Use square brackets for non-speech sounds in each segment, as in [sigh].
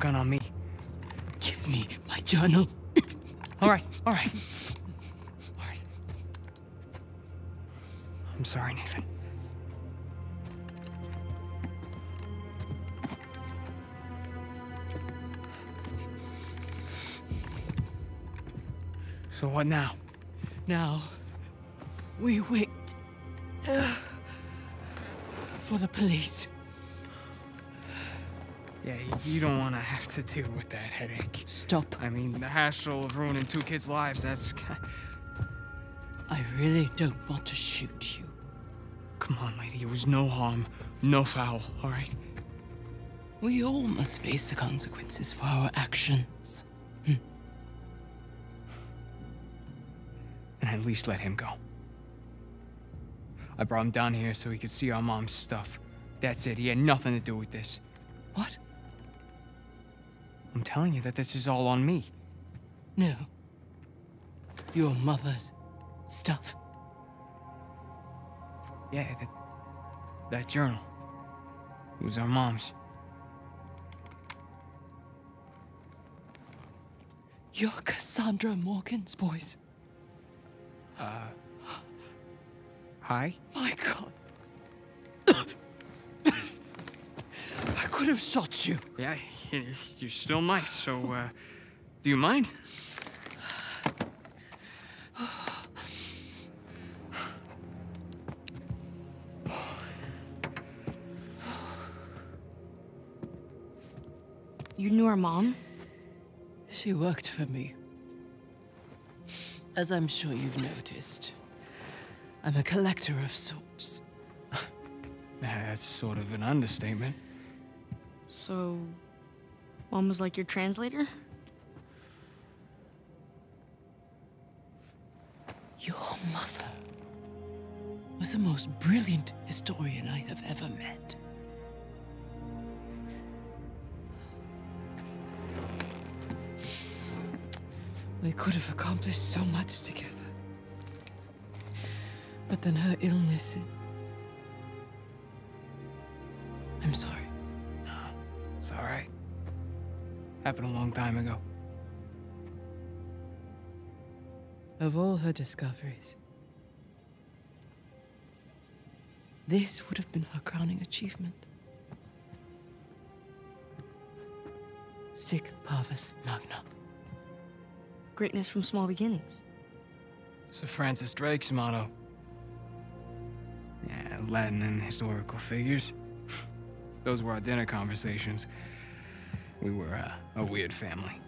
gun on me. Give me my journal. [coughs] All right, all right. All right. I'm sorry, Nathan. So what now? Now, we wait uh, for the police. Yeah, you don't want to have to deal with that headache. Stop. I mean, the hassle of ruining two kids' lives, that's... I really don't want to shoot you. Come on, lady, it was no harm, no foul, all right? We all must face the consequences for our actions. Hmm. And at least let him go. I brought him down here so he could see our mom's stuff. That's it, he had nothing to do with this. What? I'm telling you that this is all on me. No. Your mother's stuff. Yeah, that, that journal. It was our mom's. You're Cassandra Morgan's voice. Uh. Hi? My God. [coughs] I could have shot you. Yeah, you, you still might, so, uh, do you mind? You knew our mom? She worked for me. As I'm sure you've noticed, I'm a collector of sorts. That's sort of an understatement. So, mom was like your translator? Your mother was the most brilliant historian I have ever met. We could have accomplished so much together. But then her illness. I'm sorry. It's all right. Happened a long time ago. Of all her discoveries, this would have been her crowning achievement. Sic parvis magna. Greatness from small beginnings. Sir Francis Drake's motto. Yeah, Latin and historical figures. [laughs] Those were our dinner conversations. We were uh, a weird family.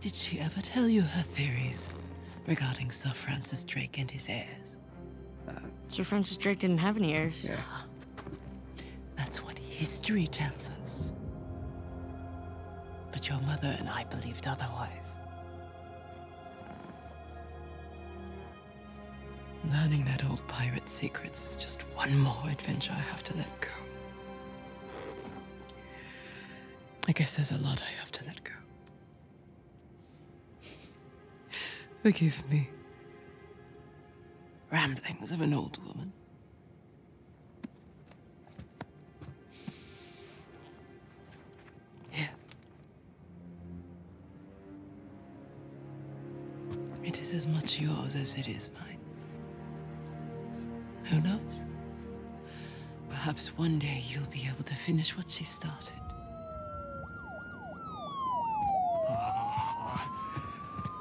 Did she ever tell you her theories regarding Sir Francis Drake and his heirs? Sir Francis Drake didn't have any heirs. Yeah. That's what history tells us. But your mother and I believed otherwise. Learning that old pirate's secrets is just one more adventure I have to let go. I guess there's a lot I have to let go. Forgive me. Ramblings of an old woman. Here. It is as much yours as it is mine. Who knows? Perhaps one day you'll be able to finish what she started.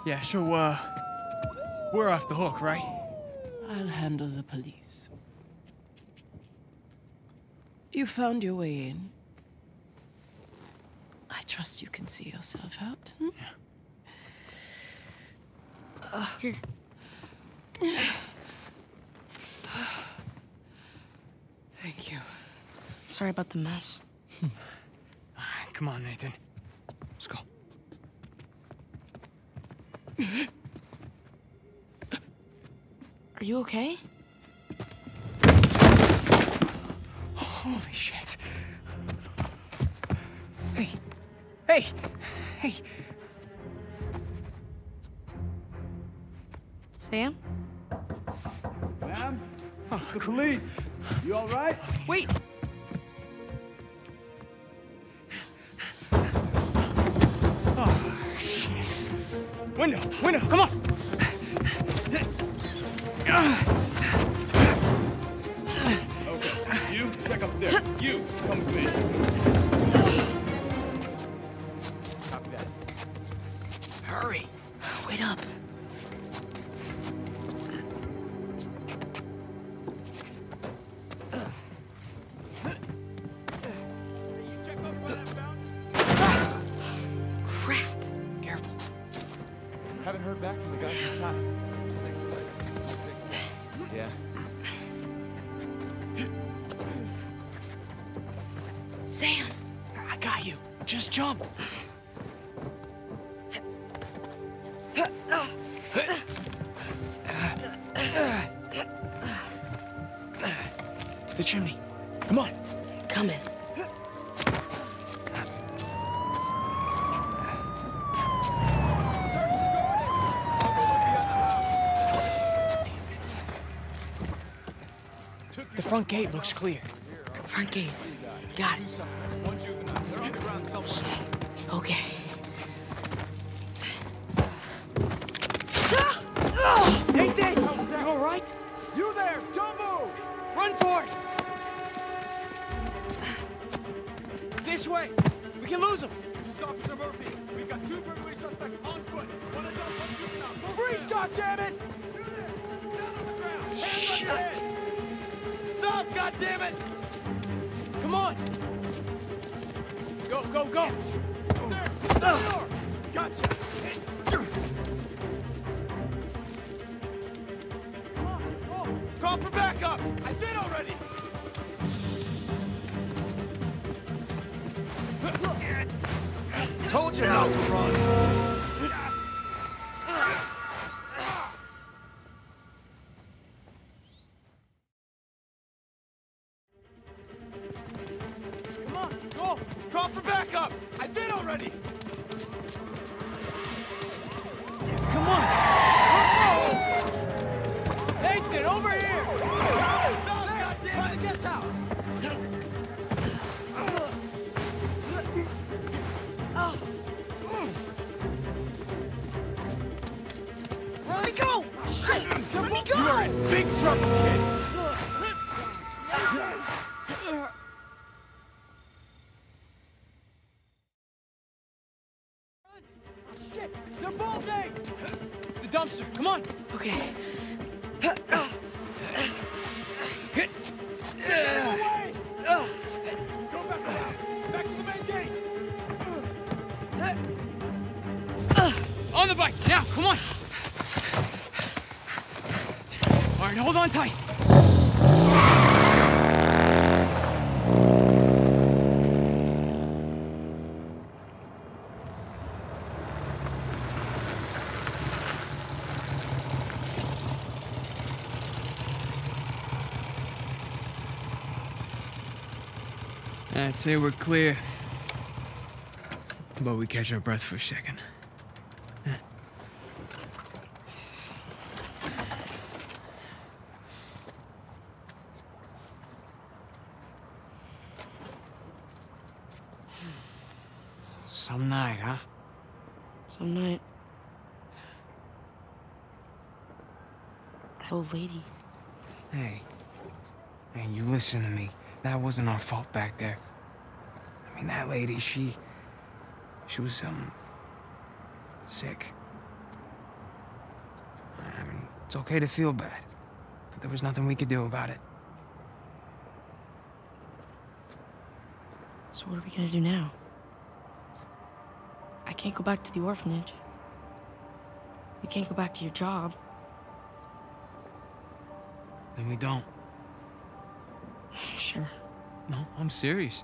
Yeah, so, uh, we're off the hook, right? I'll handle the police. You found your way in. I trust you can see yourself out. hmm? Here. Thank you. Sorry about the mess. [laughs] Come on, Nathan. Let's go. Are you okay? Holy shit. Hey. Hey. Hey. Sam? Ma'am? the police. You all right? Wait! Window, window, come on! Okay, you check upstairs. You come with me. Back from the guys inside. Yeah. Sam. I got you. Just jump. Gate looks clear. Front gate. Got it. Okay. I'd say we're clear. But we catch our breath for a second. Some night, huh? Some night. That old lady. Hey. Hey, you listen to me. That wasn't our fault back there. I mean, that lady, she... She was, um... Sick. I mean, it's okay to feel bad. But there was nothing we could do about it. So what are we gonna do now? I can't go back to the orphanage. You can't go back to your job. Then we don't. [sighs] Sure. No, I'm serious.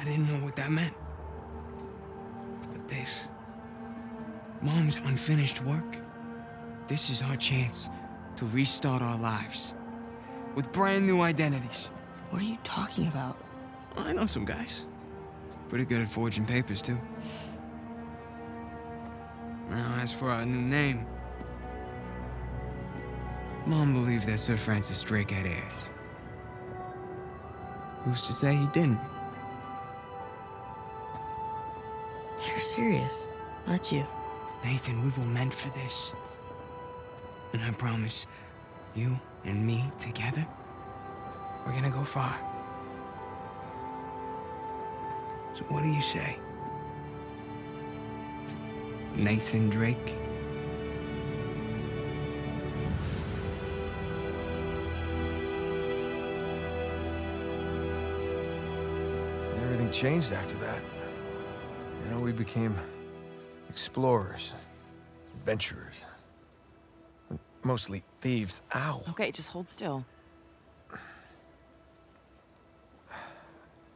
I didn't know what that meant. But this. Mom's unfinished work. This is our chance to restart our lives with brand new identities. What are you talking about? I know some guys. Pretty good at forging papers, too. Now, as for our new name, Mom believed that Sir Francis Drake had heirs. Who's to say he didn't? Serious, aren't you? Nathan, we were meant for this. And I promise, you and me together, we're gonna go far. So what do you say? Nathan Drake? Everything changed after that. We became explorers, adventurers. Mostly thieves. Ow. Okay, just hold still. You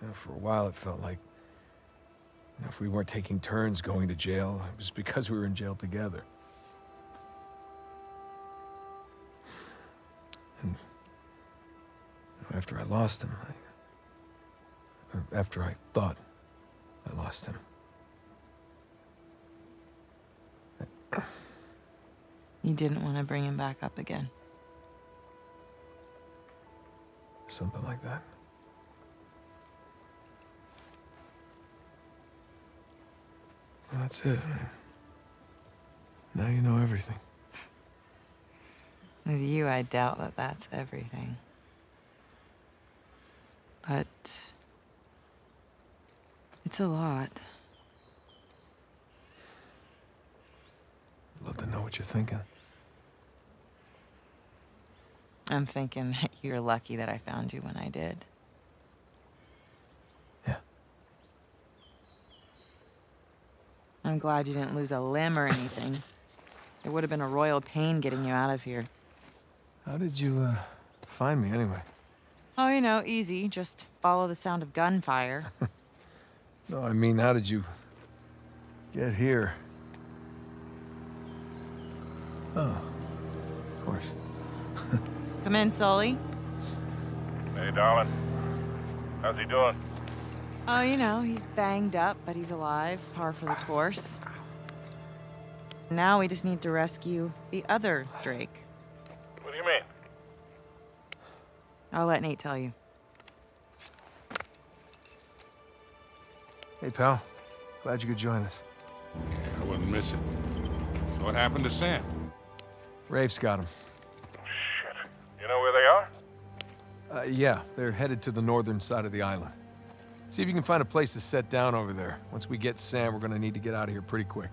know, for a while, it felt like you know, if we weren't taking turns going to jail, it was because we were in jail together. And you know, after I lost him, I, or after I thought I lost him, You didn't want to bring him back up again. something like that. Well, that's it. Now you know everything. With you, I doubt that that's everything. But it's a lot. I'd love to know what you're thinking. I'm thinking [laughs] that you're lucky that I found you when I did. Yeah. I'm glad you didn't lose a limb or anything. It would have been a royal pain getting you out of here. How did you uh, find me anyway? Oh, you know, easy. Just follow the sound of gunfire. [laughs] No, I mean, how did you get here? Oh, of course. [laughs] Come in, Sully. Hey, darling. How's he doing? Oh, you know, he's banged up, but he's alive. Par for the course. Now we just need to rescue the other Drake. What do you mean? I'll let Nate tell you. Hey, pal. Glad you could join us. Yeah, I wouldn't miss it. So what happened to Sam? Rafe's got him. Uh, yeah, they're headed to the northern side of the island. See if you can find a place to set down over there. Once we get Sam, we're gonna need to get out of here pretty quick.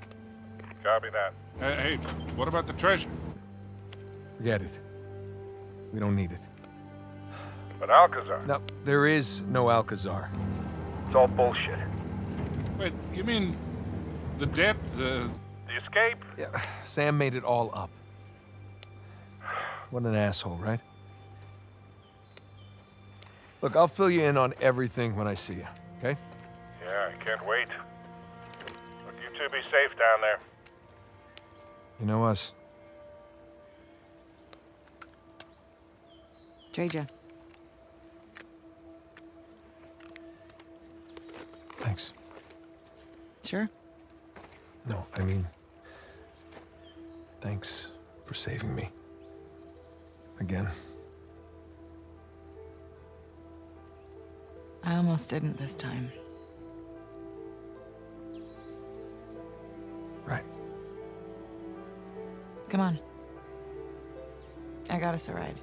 Copy that. Hey, hey, what about the treasure? Forget it. We don't need it. But Alcazar. No, there is no Alcazar. It's all bullshit. Wait, you mean the debt, the... The escape? Yeah, Sam made it all up. What an asshole, right? Look, I'll fill you in on everything when I see you, okay? Yeah, I can't wait. Look, you two be safe down there. You know us. Treja. Thanks. Sure. No, I mean, thanks for saving me. Again. I almost didn't this time. Right. Come on. I got us a ride.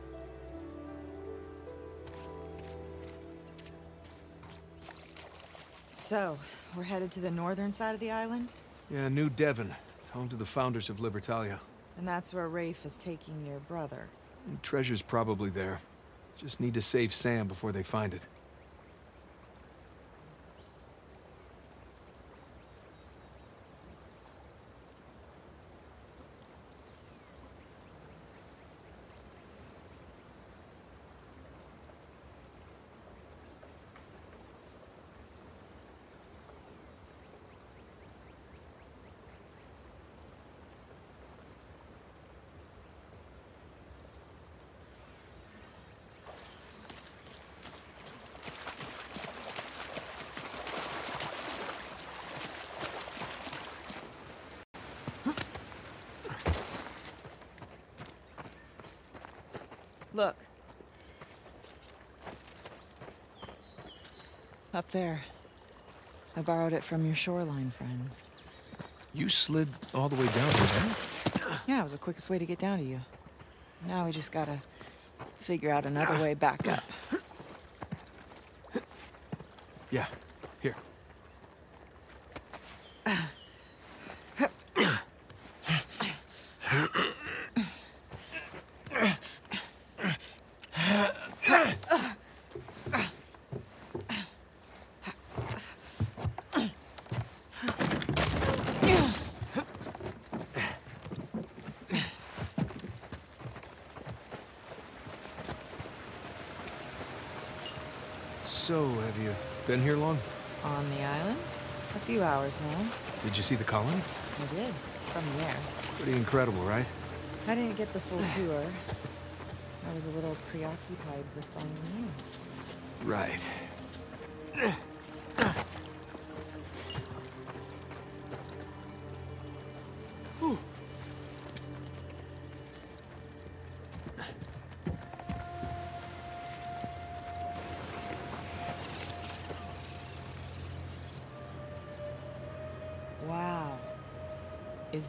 So, we're headed to the northern side of the island? Yeah, New Devon. It's home to the founders of Libertalia. And that's where Rafe is taking your brother. And treasure's probably there. Just need to save Sam before they find it. Up there. I borrowed it from your shoreline friends. You slid all the way down to there? Yeah, it was the quickest way to get down to you. Now we just gotta figure out another way back up. Yeah, here. So, have you been here long? On the island? A few hours now. Did you see the colony? I did. From the air. Pretty incredible, right? I didn't get the full tour. I was a little preoccupied with finding you. Right.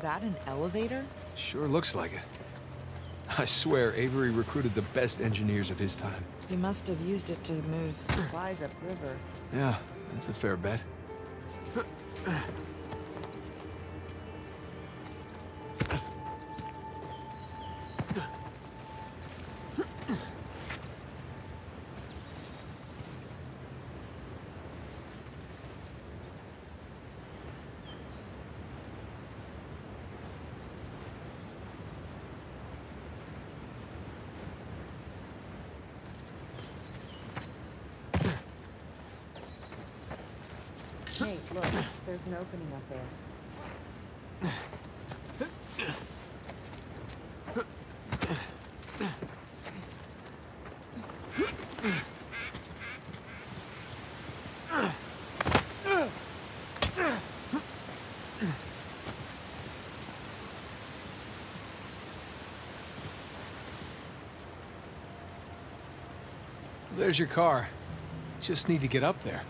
That an elevator? Sure looks like it. I swear, Avery recruited the best engineers of his time. He must have used it to move supplies upriver. Yeah, that's a fair bet. Hey, look, there's an opening up there. There's your car. Just need to get up there.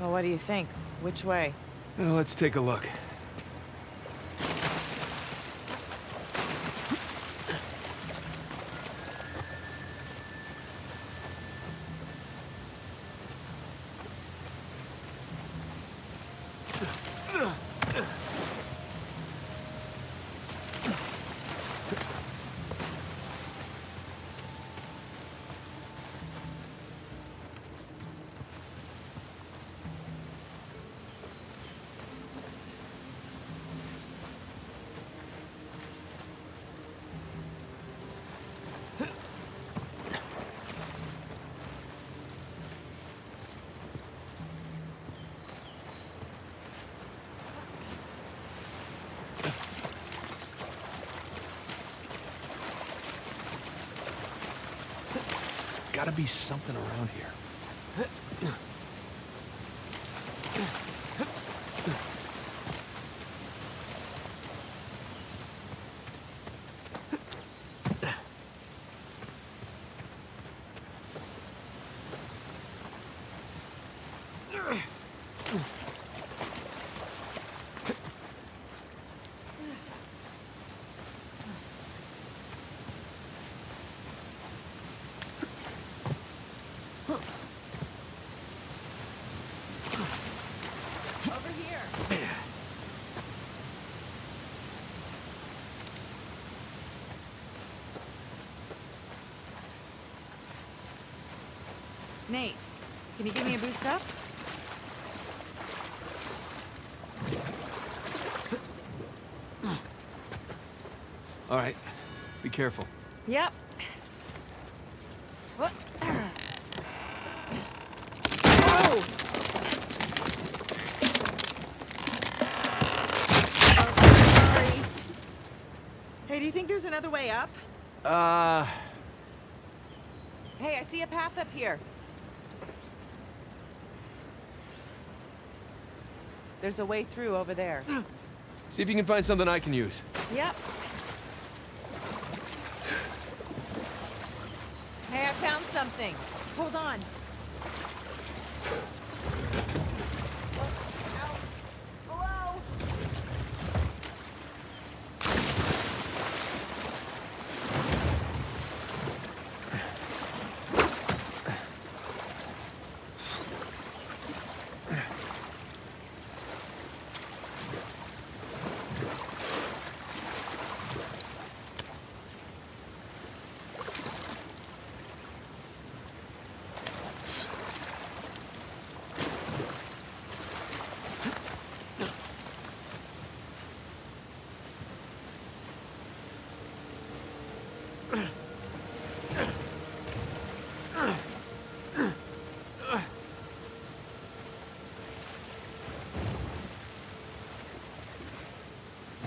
Well, what do you think? Which way? Well, let's take a look. There's gotta be something around here. Over here. Nate, can you give me a boost up? All right, be careful. Yep. What? Oh! Hey, do you think there's another way up? Uh, Hey, I see a path up here. There's a way through over there. see if you can find something I can use. Yep. Hey, I found something. Hold on. Hello?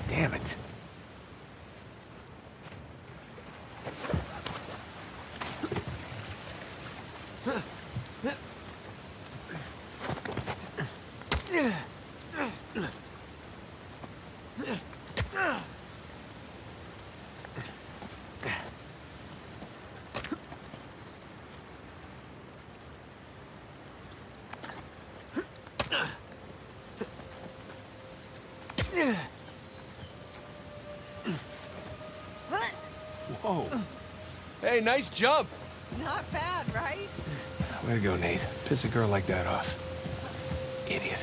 Damn it. Whoa. Hey, nice jump. Not bad, right? Way to go, Nate. Piss a girl like that off. Idiot.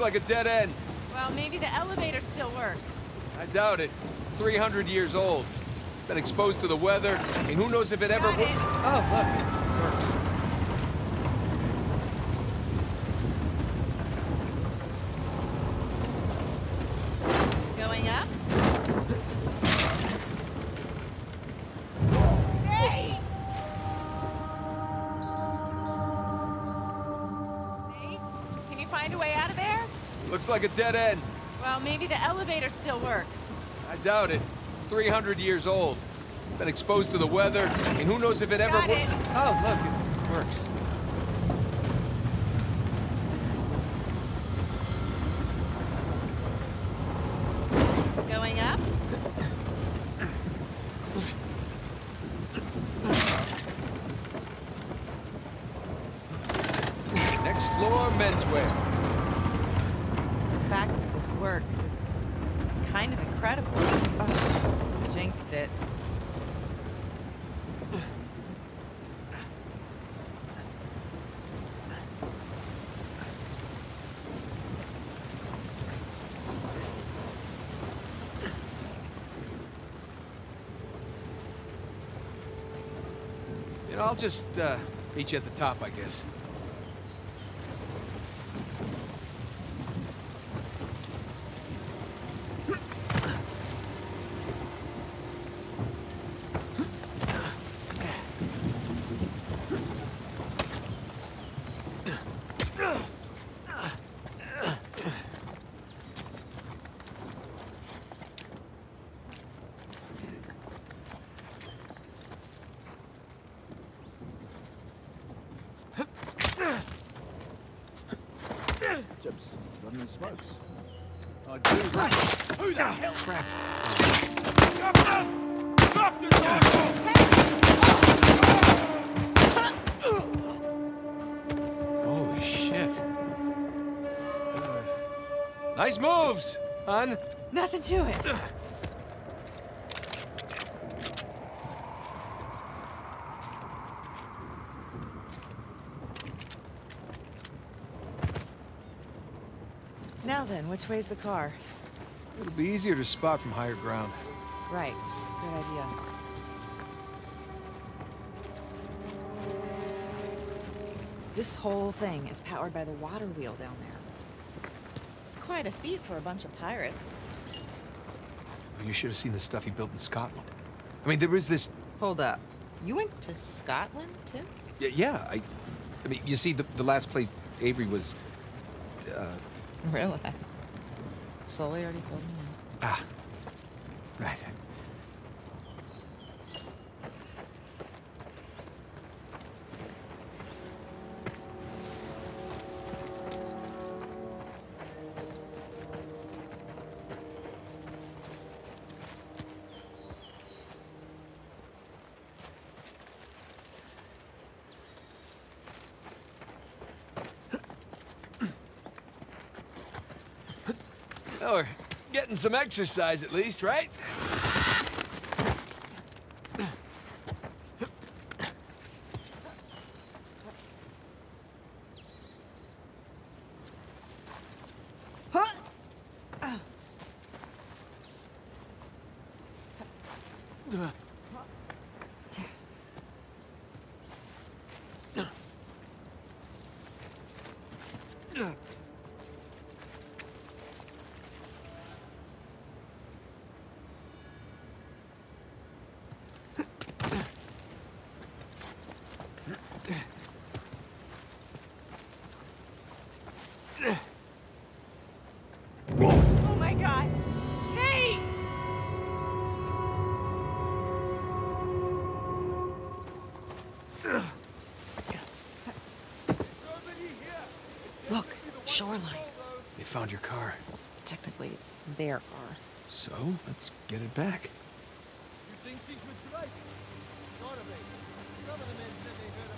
Looks like a dead end. Well, maybe the elevator still works. I doubt it. 300 years old. Been exposed to the weather, and who knows if it ever Got wo- it. Oh, look, like a dead end. Well, maybe the elevator still works. I doubt it. 300 years old. Been exposed to the weather, and who knows if it ever Got wo- it. Oh, look, it works. Going up? Next floor, menswear. The fact that this works, it's, it's kind of incredible. Ugh, jinxed it. You know, I'll just uh, meet you at the top, I guess. Chips, run the smokes. Oh, dude, Who the hell? Crap. Stop! Stop this Holy shit. Uh, nice hun. Nothing to it. Now then, which way's the car? It'll be easier to spot from higher ground. Right. Good idea. This whole thing is powered by the water wheel down there. Quite a feat for a bunch of pirates. You should have seen the stuff he built in Scotland. I mean, there is this... Hold up. You went to Scotland, too? Yeah, yeah I... I mean, you see, the, the last place Avery was... Uh, Relax. Sully already filled me in. ah. Some exercise at least, right? Shoreline. They found your car. Technically, it's their car. So, let's get it back. You think she could strike? Gotta be. Some of the men said they heard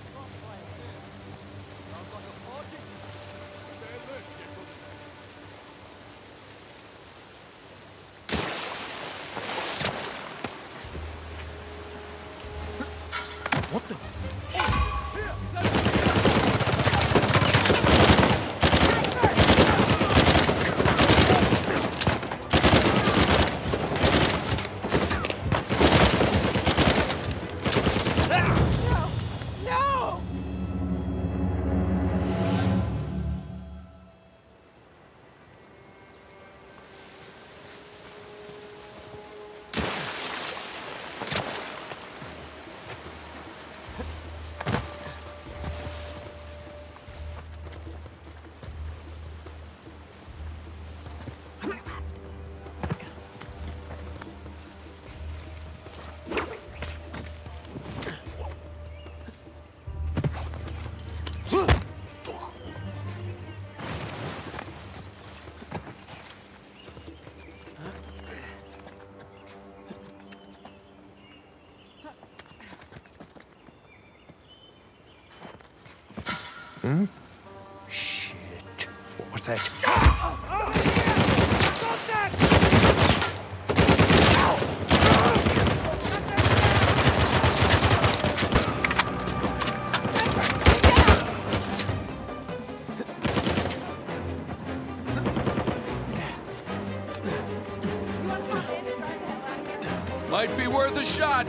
Might be worth a shot.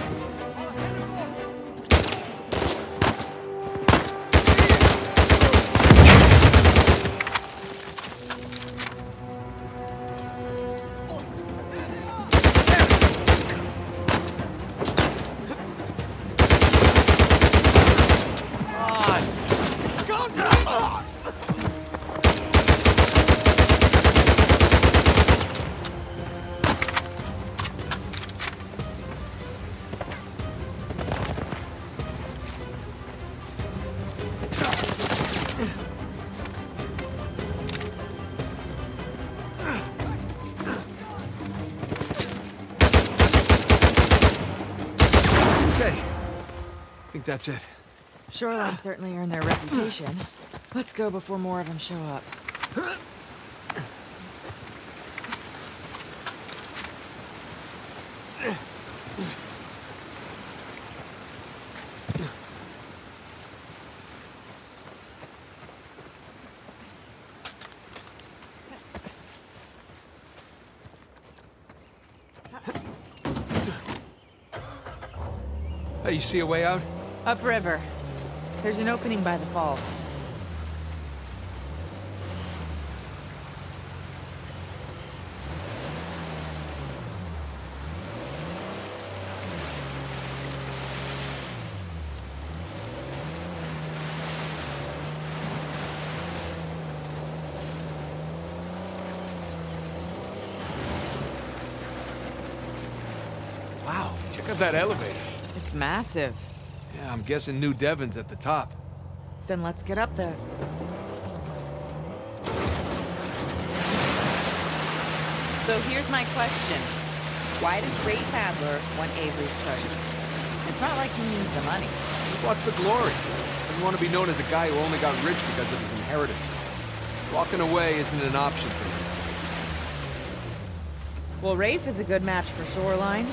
that's it. Shoreline certainly earned their reputation. Let's go before more of them show up. Hey, you see a way out? Upriver. There's an opening by the falls. Wow, check out that elevator. It's massive. Yeah, I'm guessing New Devon's at the top. Then let's get up there. So here's my question. Why does Rafe Adler want Avery's treasure? It's not like he needs the money. Just wants the glory. Doesn't want to be known as a guy who only got rich because of his inheritance. Walking away isn't an option for him. Well, Rafe is a good match for Shoreline.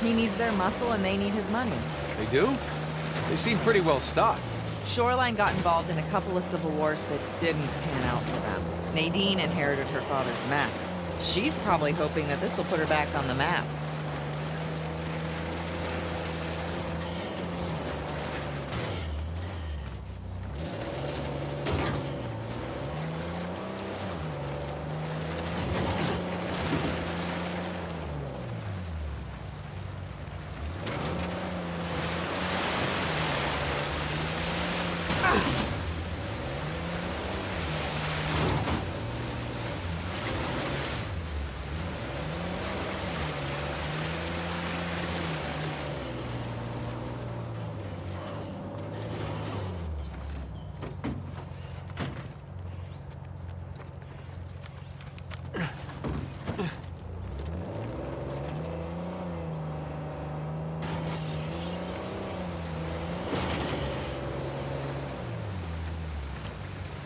He needs their muscle and they need his money. They do? They seem pretty well stocked. Shoreline got involved in a couple of civil wars that didn't pan out for them. Nadine inherited her father's mess. She's probably hoping that this will put her back on the map.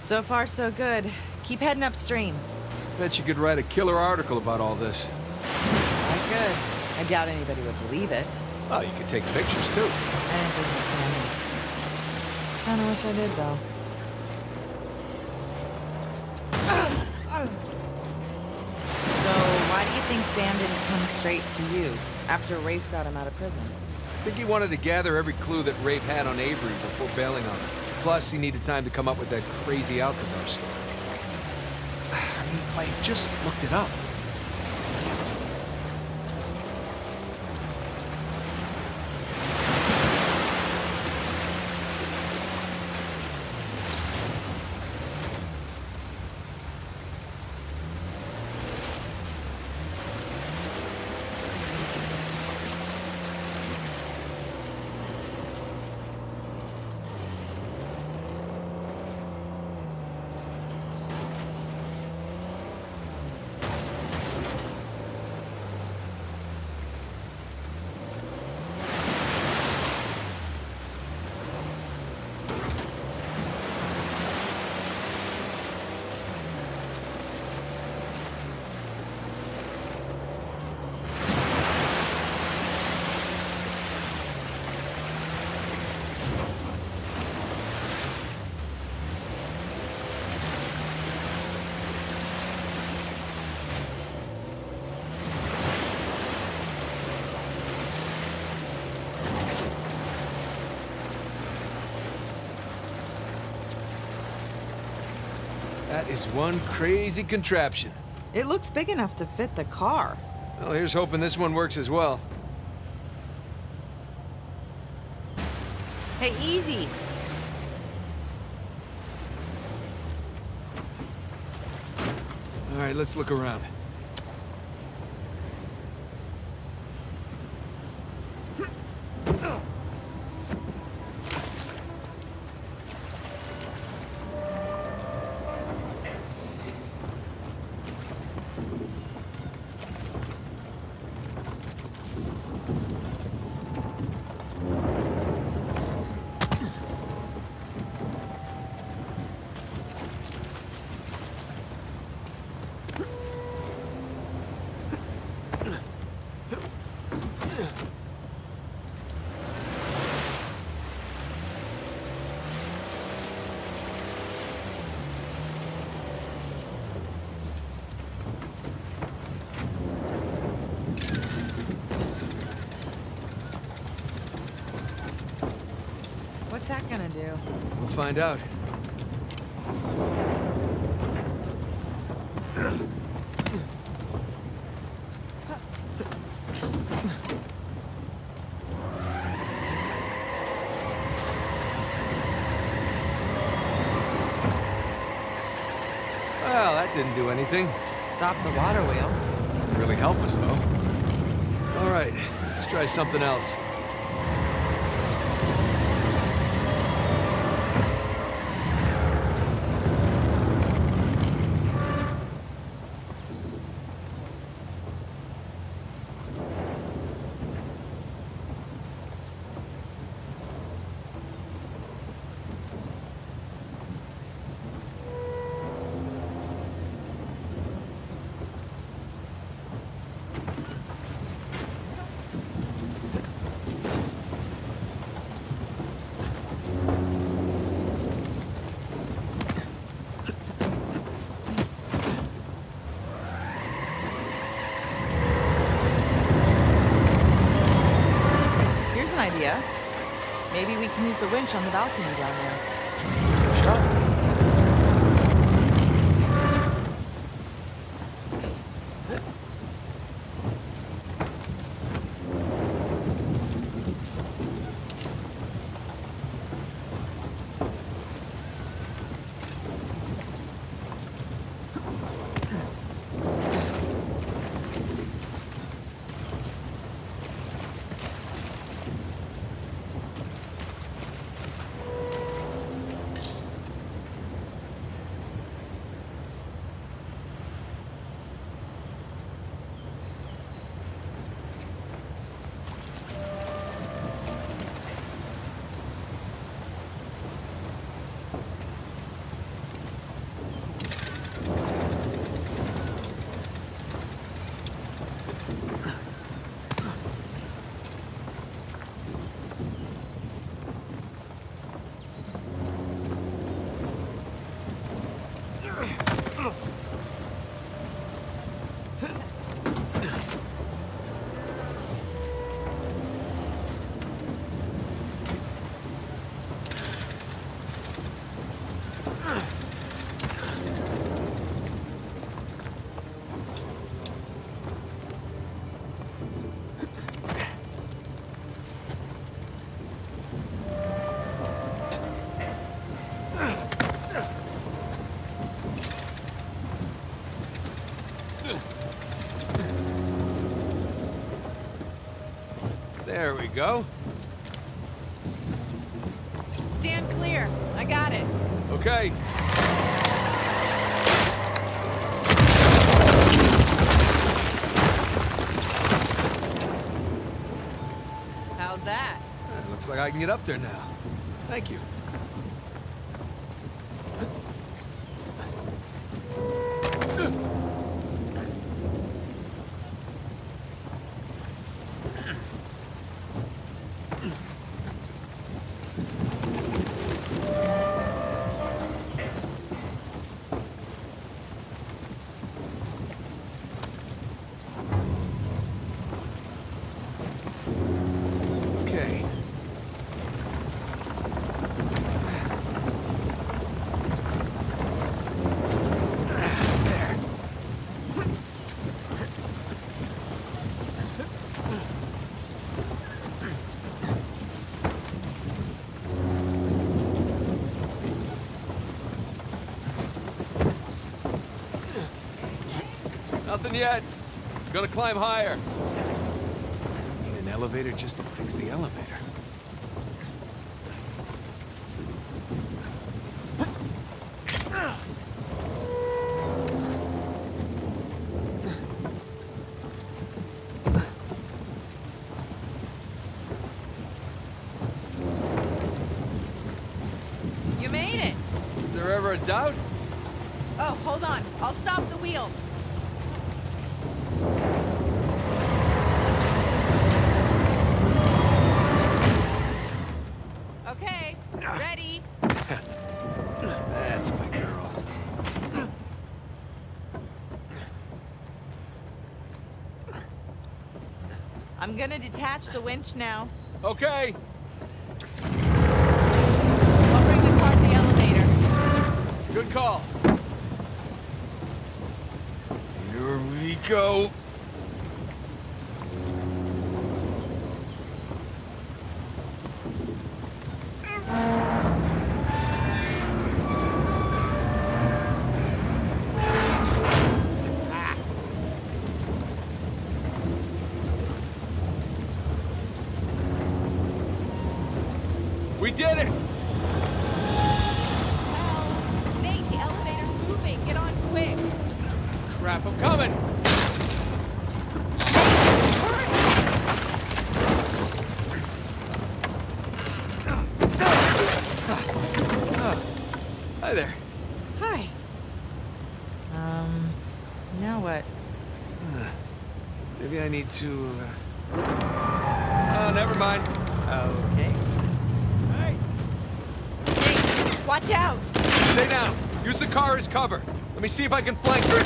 So far, so good. Keep heading upstream. Bet you could write a killer article about all this. I could. I doubt anybody would believe it. Oh, you could take pictures too. I didn't think it's funny. Kinda wish I did, though. So, why do you think Sam didn't come straight to you after Rafe got him out of prison? I think he wanted to gather every clue that Rafe had on Avery before bailing on him. Plus, he needed time to come up with that crazy Alcazar story. [sighs] I mean, if I had just looked it up. Is one crazy contraption. It looks big enough to fit the car. Well, here's hoping this one works as well. Hey, easy. All right, let's look around. Find out. Well, that didn't do anything. Stop the water wheel. Doesn't really help us, though. All right, let's try something else. Here's an idea. Maybe we can use the winch on the balcony down there. Sure. There we go. Stand clear. I got it. Okay. How's that? Looks like I can get up there now. Thank you. Okay. There. Nothing yet. Gonna climb higher. Need an elevator just to fix the elevator. You made it. Is there ever a doubt? Oh, hold on. I'll stop the wheel. Okay, ready. That's my girl. I'm gonna detach the winch now. Okay. to... Uh, oh, never mind. Okay. Hey! Hey, watch out! Stay down. Use the car as cover. Let me see if I can flank her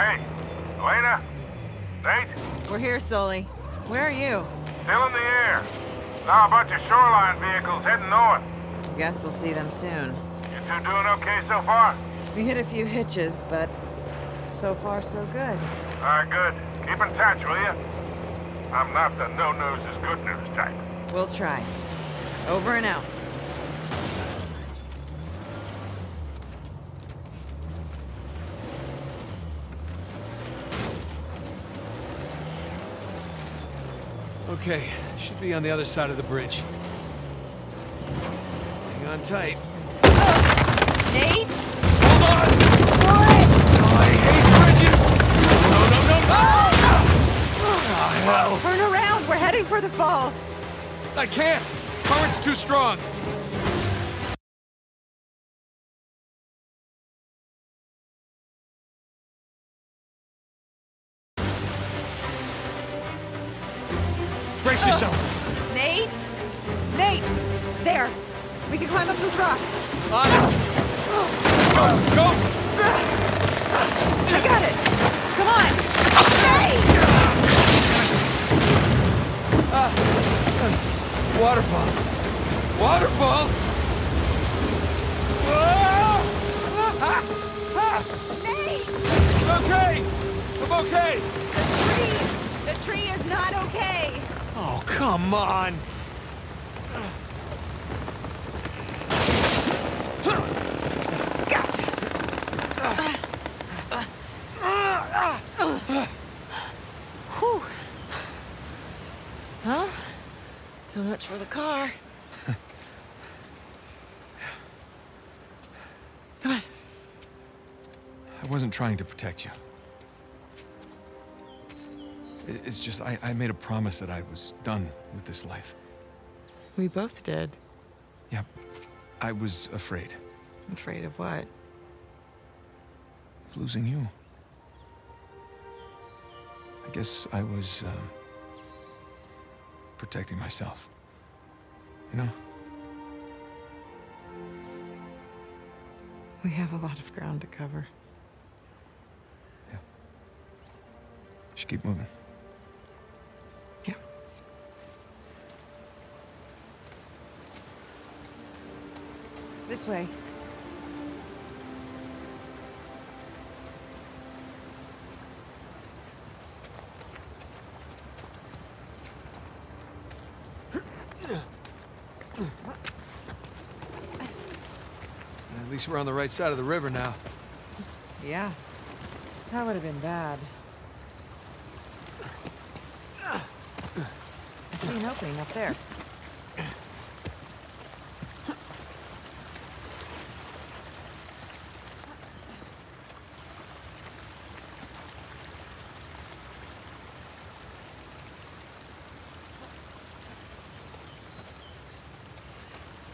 Hey, Elena? Nate? We're here, Sully. Where are you? Still in the air. Now a bunch of shoreline vehicles heading north. Guess we'll see them soon. You two doing okay so far? We hit a few hitches, but so far so good. All right, good. Keep in touch, will you? I'm not the no-news is good news type. We'll try. Over and out. Okay, should be on the other side of the bridge. Hang on tight. Nate? Hold on! Oh, I hate bridges! No, no, no, no! Oh, ah, hell! Turn around! We're heading for the falls! I can't! Current's too strong! Trying to protect you. It's just, I, I made a promise that I was done with this life. We both did. Yeah, I was afraid Afraid of what? of losing you. I guess I was, um, protecting myself. You know? We have a lot of ground to cover. Should keep moving. Yeah. This way. At least we're on the right side of the river now. Yeah. That would have been bad. See an opening up there.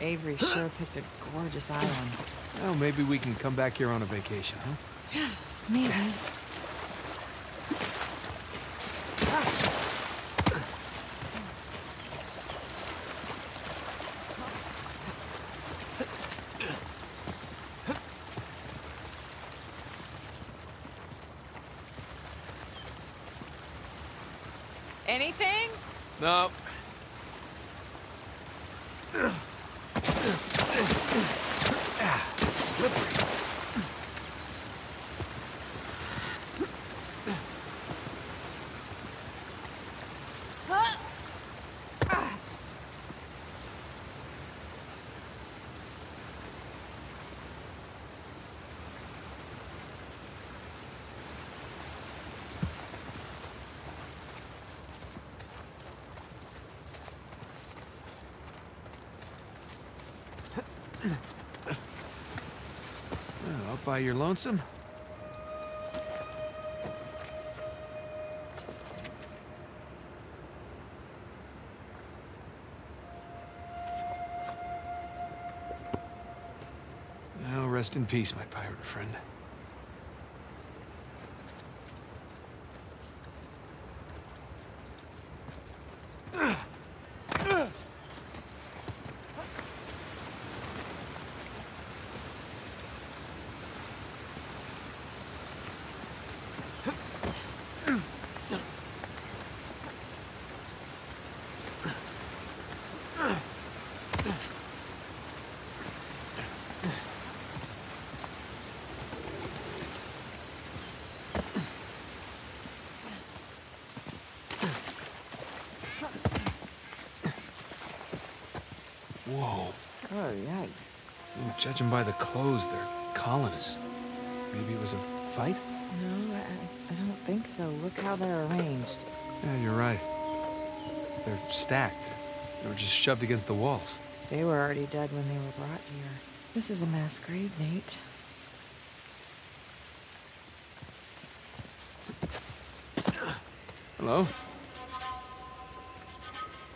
Avery sure picked a gorgeous island. Well, maybe we can come back here on a vacation, huh? Yeah, [gasps] maybe. Anything? No. Slippery. Oh, out by your lonesome? Now rest in peace, my pirate friend. Oh, yeah. Ooh, judging by the clothes, they're colonists. Maybe it was a fight? No, I, I don't think so. Look how they're arranged. Yeah, you're right. They're stacked. They were just shoved against the walls. They were already dead when they were brought here. This is a mass grave, Nate. Hello?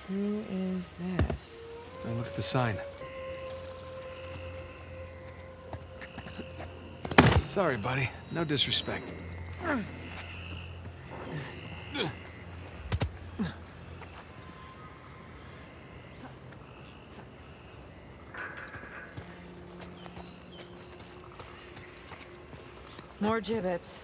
Who is this? Now look at the sign. Sorry, buddy. No disrespect. More gibbets.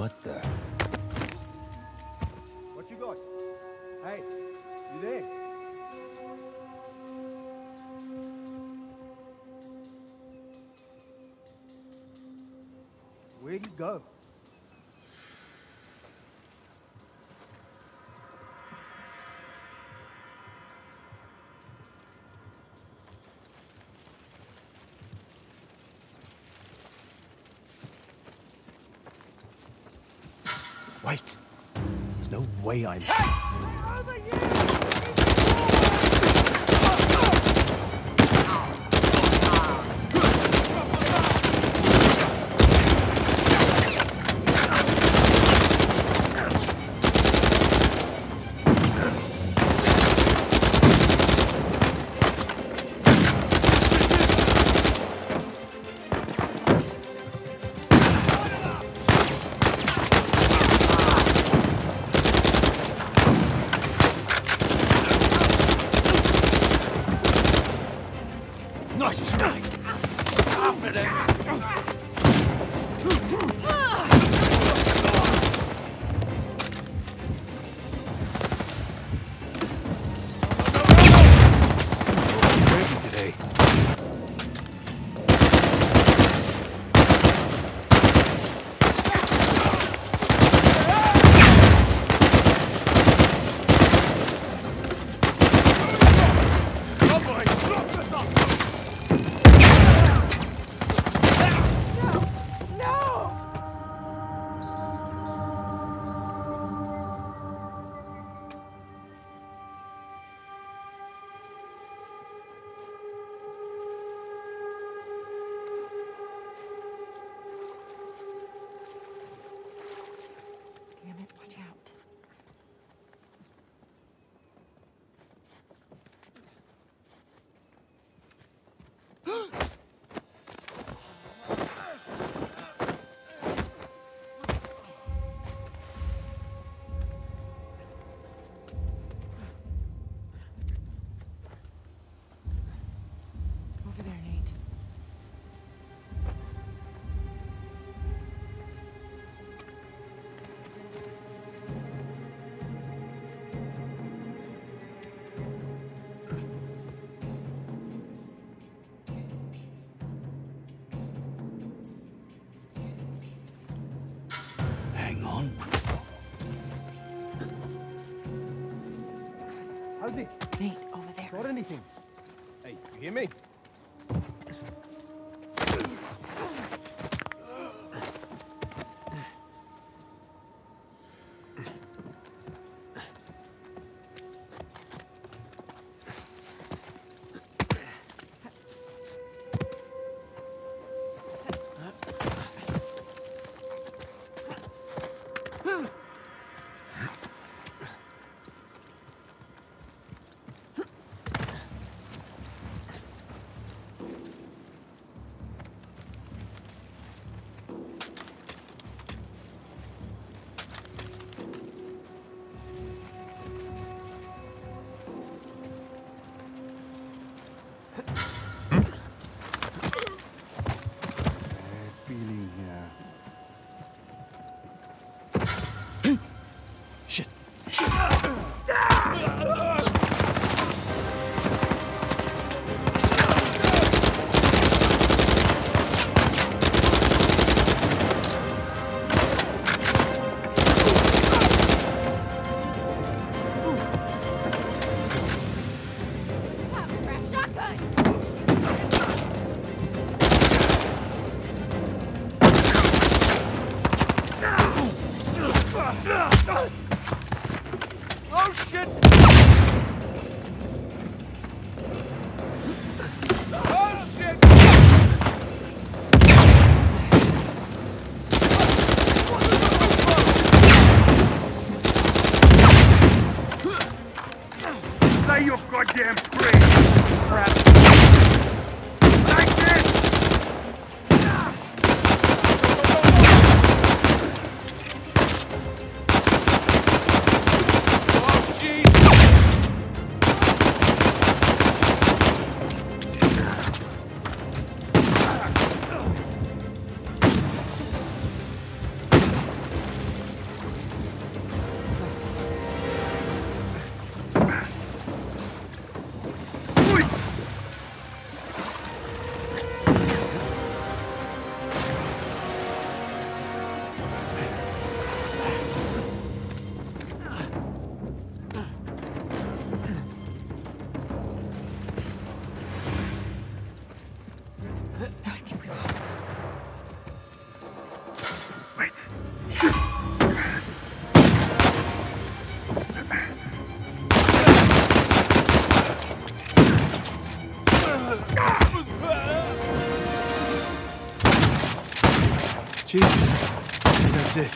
What the? What you got? Hey, you there? Where'd you go? Way I'm.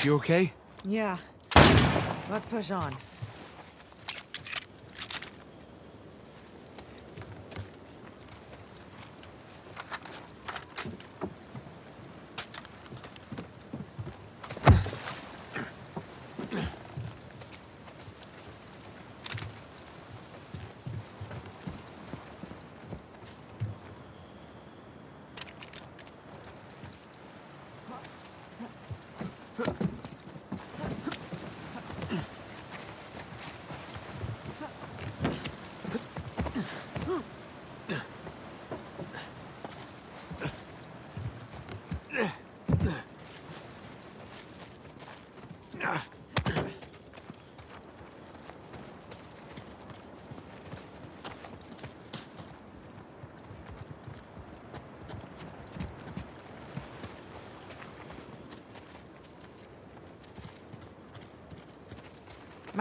You okay? Yeah. Let's push on.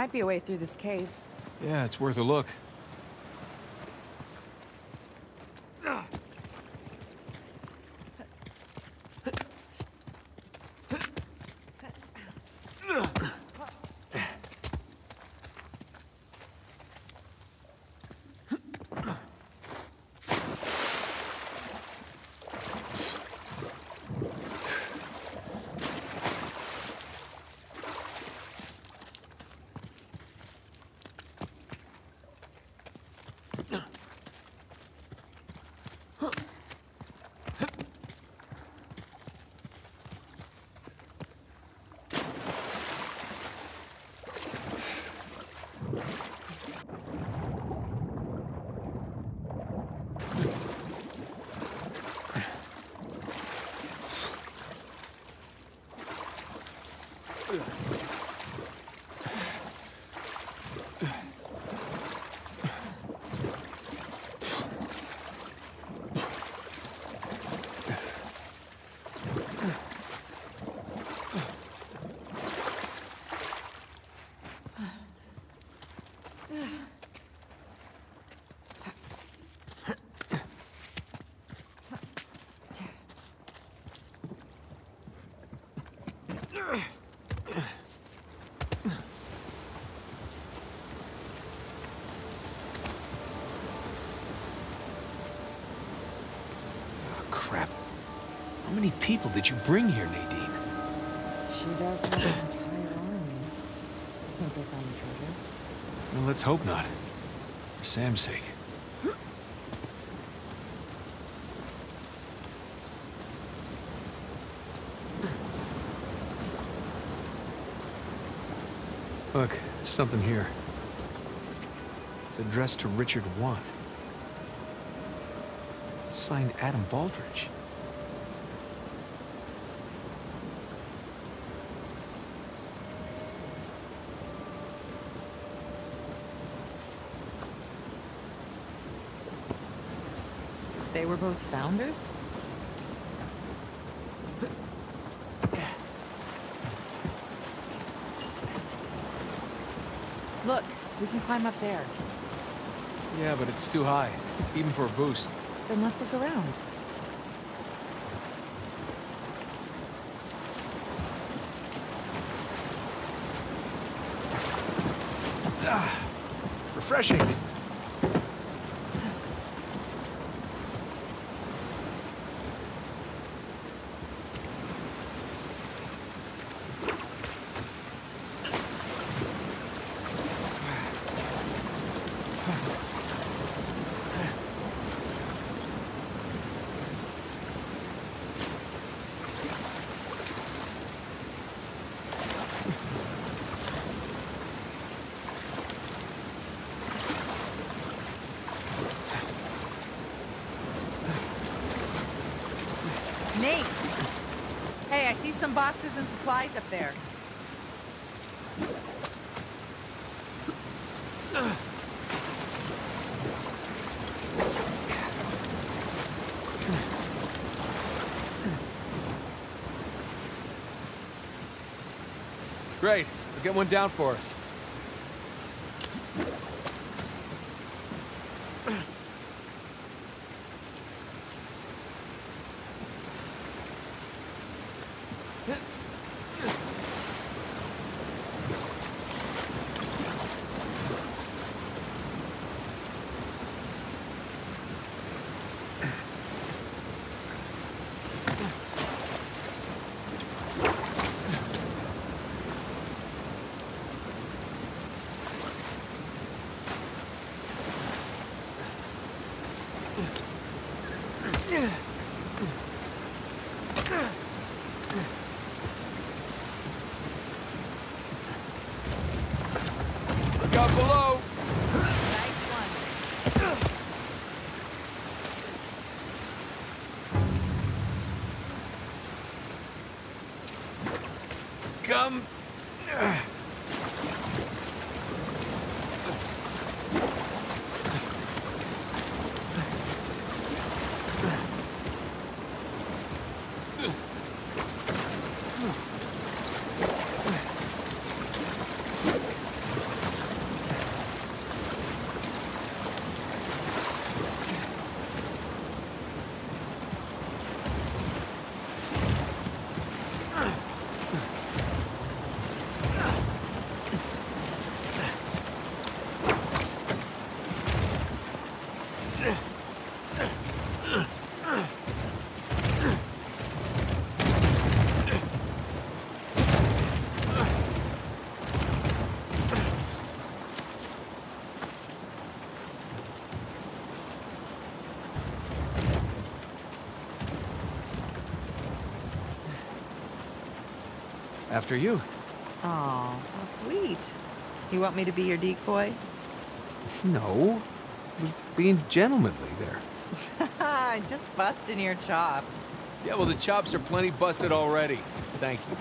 Might be a way through this cave. Yeah, it's worth a look. People did you bring here, Nadine? She does have an entire army. Think they found the treasure? Well, let's hope not. For Sam's sake. Look, there's something here. It's addressed to Richard Watt. Signed Adam Baldridge. They were both founders? Look, we can climb up there. Yeah, but it's too high, even for a boost. Then let's look around. Ah, Refreshing. Nate! Hey, I see some up there. Great. Get one down for us. After you. Oh, how sweet. You want me to be your decoy? No. I was being gentlemanly there. [laughs] Just busting your chops. Yeah, well, the chops are plenty busted already. Thank you.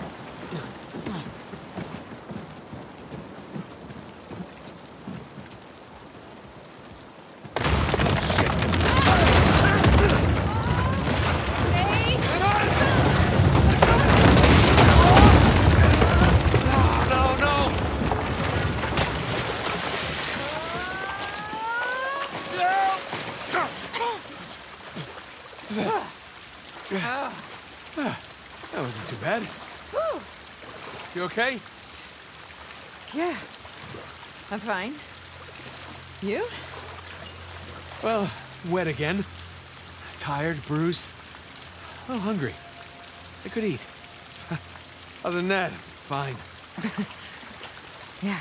No, no! That wasn't too bad. You okay? Yeah. I'm fine. You? Well, wet again. Tired, bruised. A little hungry. I could eat. [laughs] Other than that, fine. [laughs] Yeah.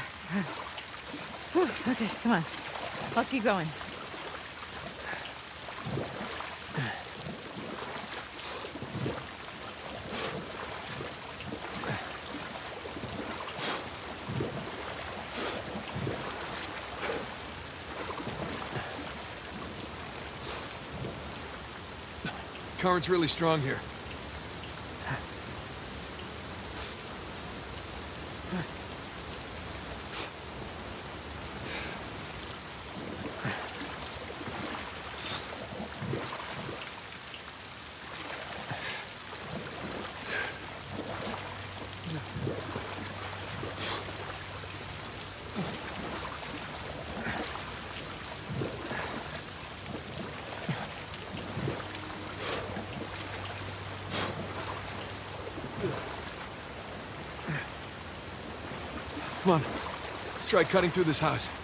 Whew, okay, come on. Let's keep going. Current's really strong here. Try cutting through this house.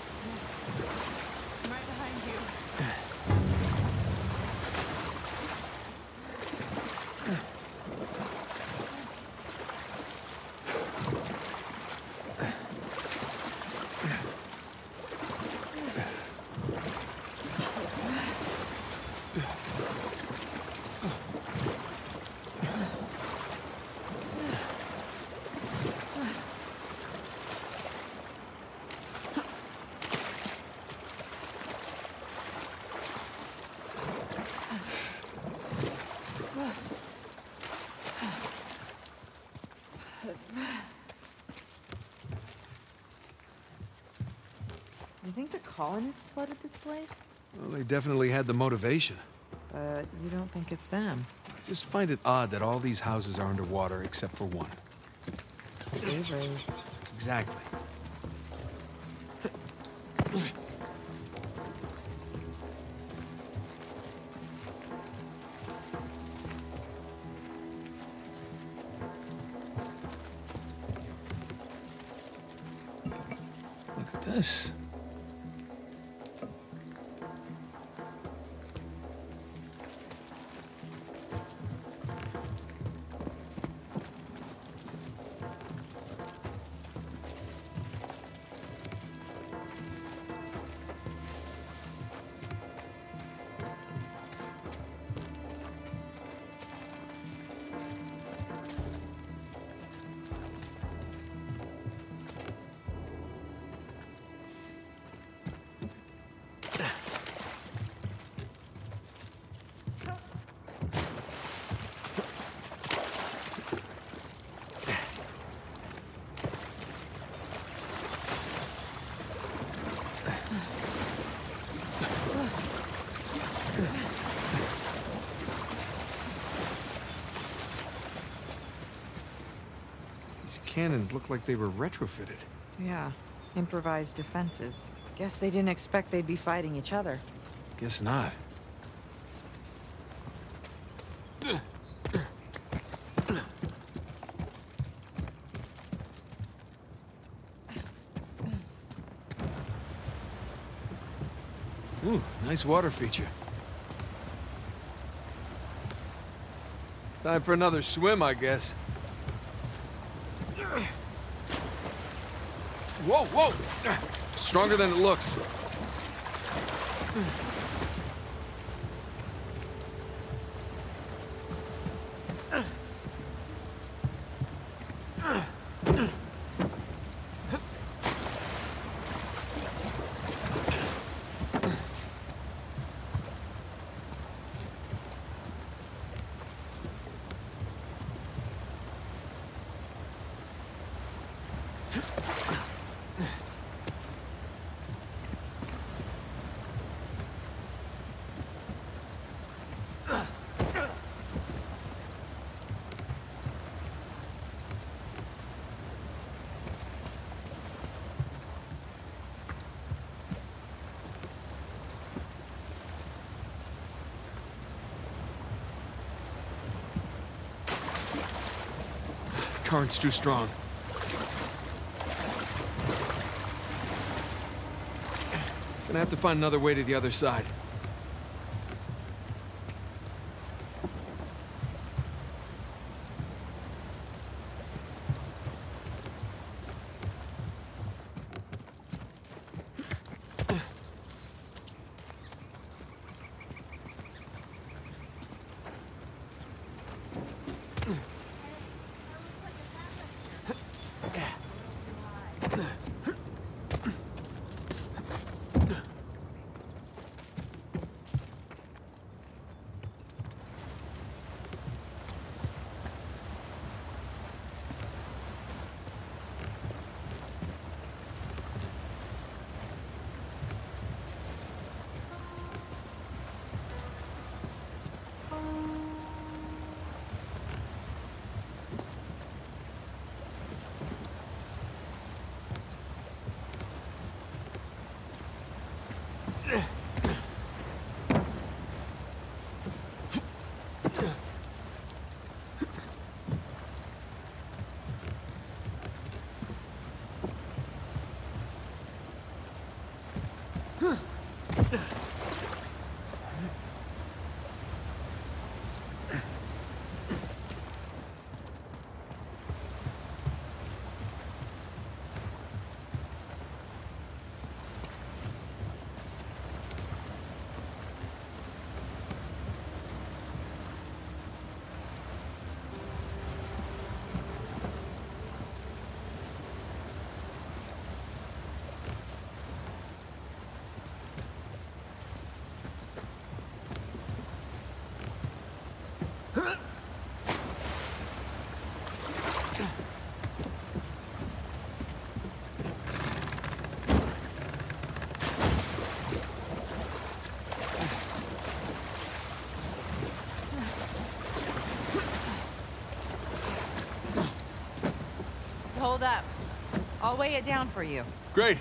Colonists flooded this place? Well, they definitely had the motivation. But you don't think it's them. I just find it odd that all these houses are underwater except for one. Avery's. Exactly. Cannons look like they were retrofitted. Yeah. Improvised defenses. Guess they didn't expect they'd be fighting each other. Guess not. Ooh, nice water feature. Time for another swim, I guess. Whoa, whoa! Stronger than it looks. Current's too strong. Gonna have to find another way to the other side. I'll weigh it down for you. Great.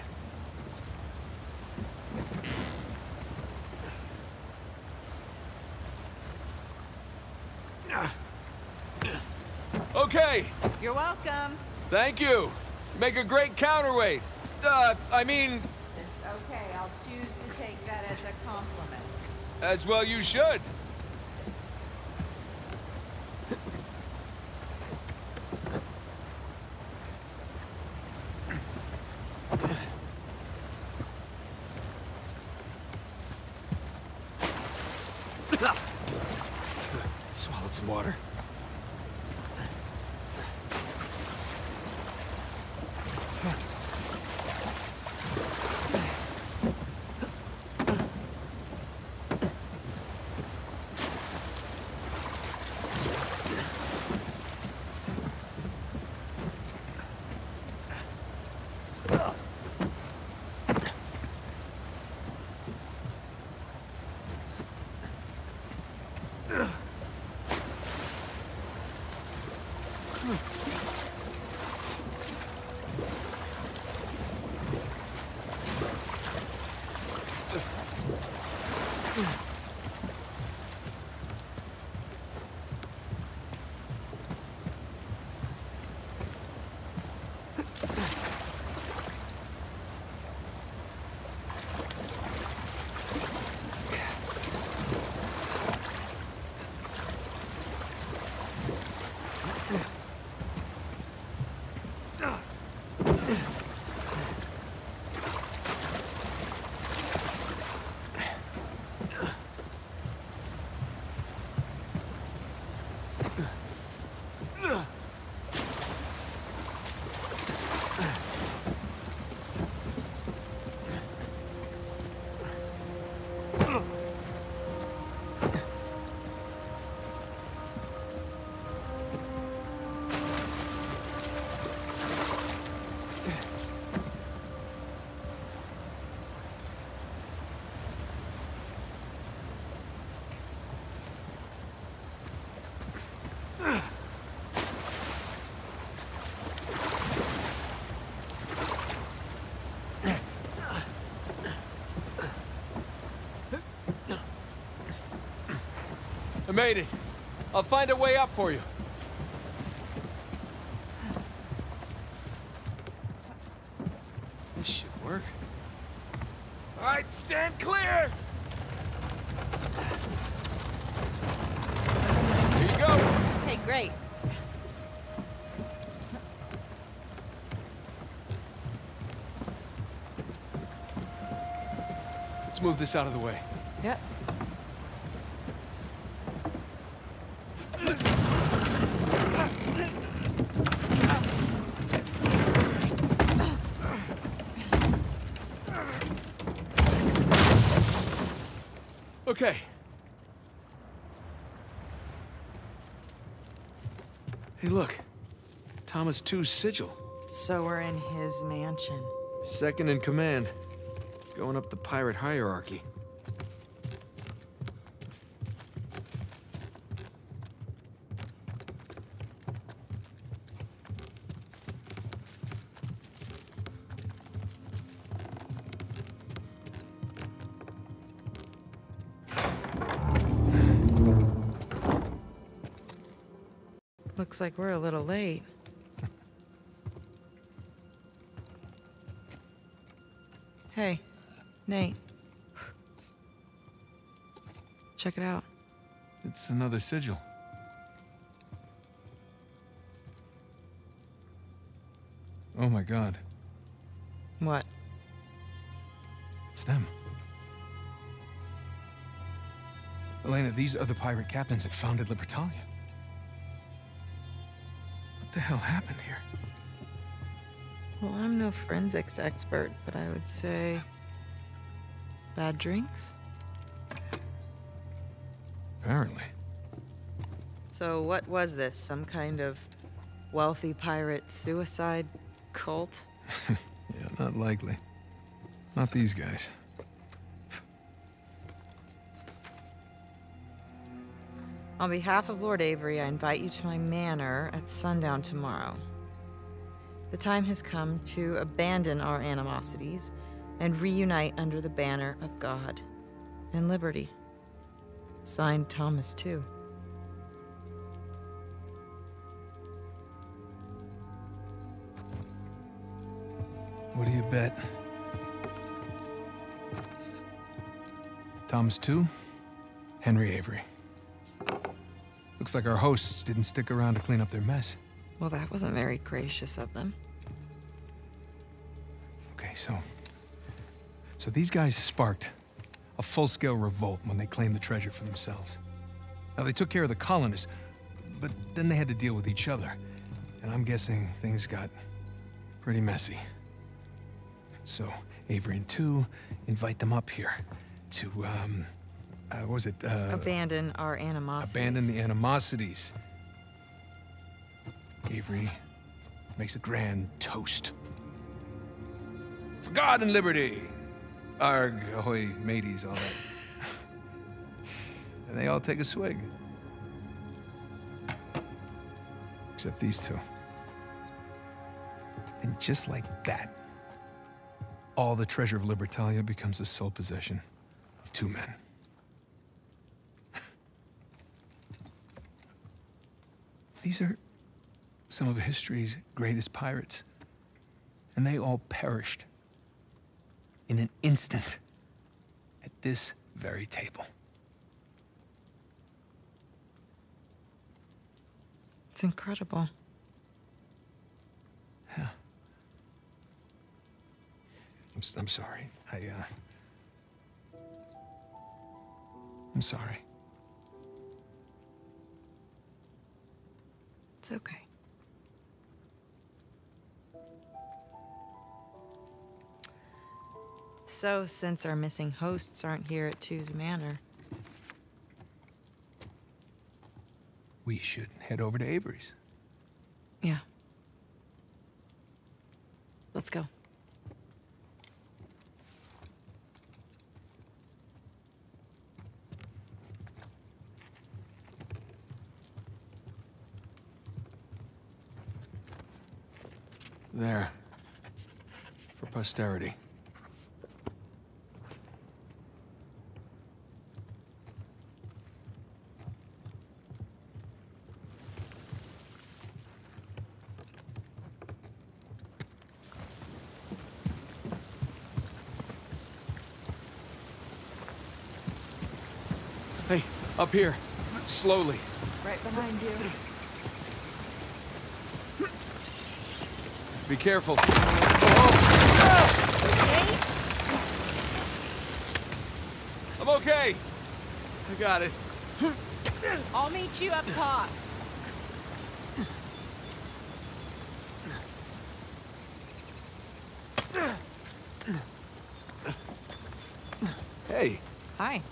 Okay, You're welcome. thank you. Make a great counterweight. Uh, I mean, It's okay. I'll choose to take that as a compliment. as well you should. made it. I'll find a way up for you. This should work. All right, stand clear! Here you go. Hey, great. Let's move this out of the way. Thomas Tew's sigil. So we're in his mansion. Second in command. Going up the pirate hierarchy. Looks like we're a little late. Check it out. It's another sigil. Oh my god. What? It's them. Elena, these are the pirate captains that founded Libertalia. What the hell happened here? Well, I'm no forensics expert, but I would say. bad drinks? Apparently. So, what was this? Some kind of wealthy pirate suicide cult? [laughs] Yeah, not likely. Not these guys. On behalf of Lord Avery, I invite you to my manor at sundown tomorrow. The time has come to abandon our animosities and reunite under the banner of God and liberty. Signed Thomas, Tew. What do you bet? Thomas Tew, Henry Avery. Looks like our hosts didn't stick around to clean up their mess. Well, that wasn't very gracious of them. Okay, so. So these guys sparked a full scale revolt when they claimed the treasure for themselves. Now, they took care of the colonists, but then they had to deal with each other. And I'm guessing things got pretty messy. So, Avery and Tew invite them up here to, um, uh, what was it? Uh, Abandon our animosities. abandon the animosities. Avery makes a grand toast. For God and liberty! Arg, ahoy, mateys, all that. and they all take a swig. Except these two. And just like that, all the treasure of Libertalia becomes the sole possession of two men. These are some of history's greatest pirates. And they all perished in an instant at this very table. It's incredible. Yeah. I'm, I'm sorry. I, uh. I'm sorry. It's okay. So, since our missing hosts aren't here at Tew's Manor, We should head over to Avery's. yeah. Let's go. There. For posterity. Hey, up here. Slowly. Right behind you. Be careful. I'm okay. I got it. I'll meet you up top. Hey, Hi.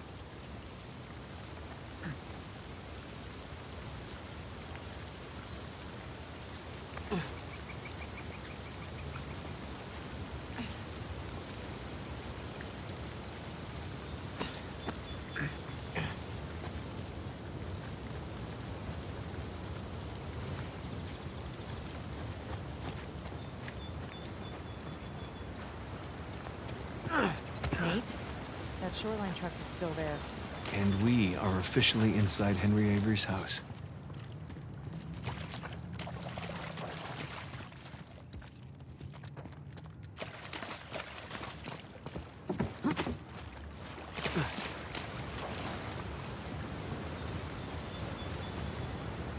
Nate, that shoreline truck is still there. And we are officially inside Henry Avery's house.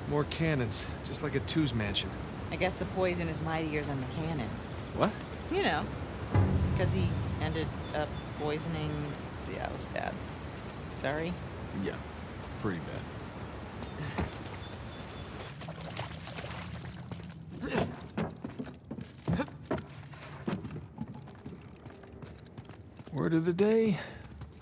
More cannons, just like a Tew's mansion. I guess the poison is mightier than the cannon. What? You know, because he ended up poisoning. Yeah, it was bad. Sorry. Yeah, pretty bad. Word of the day,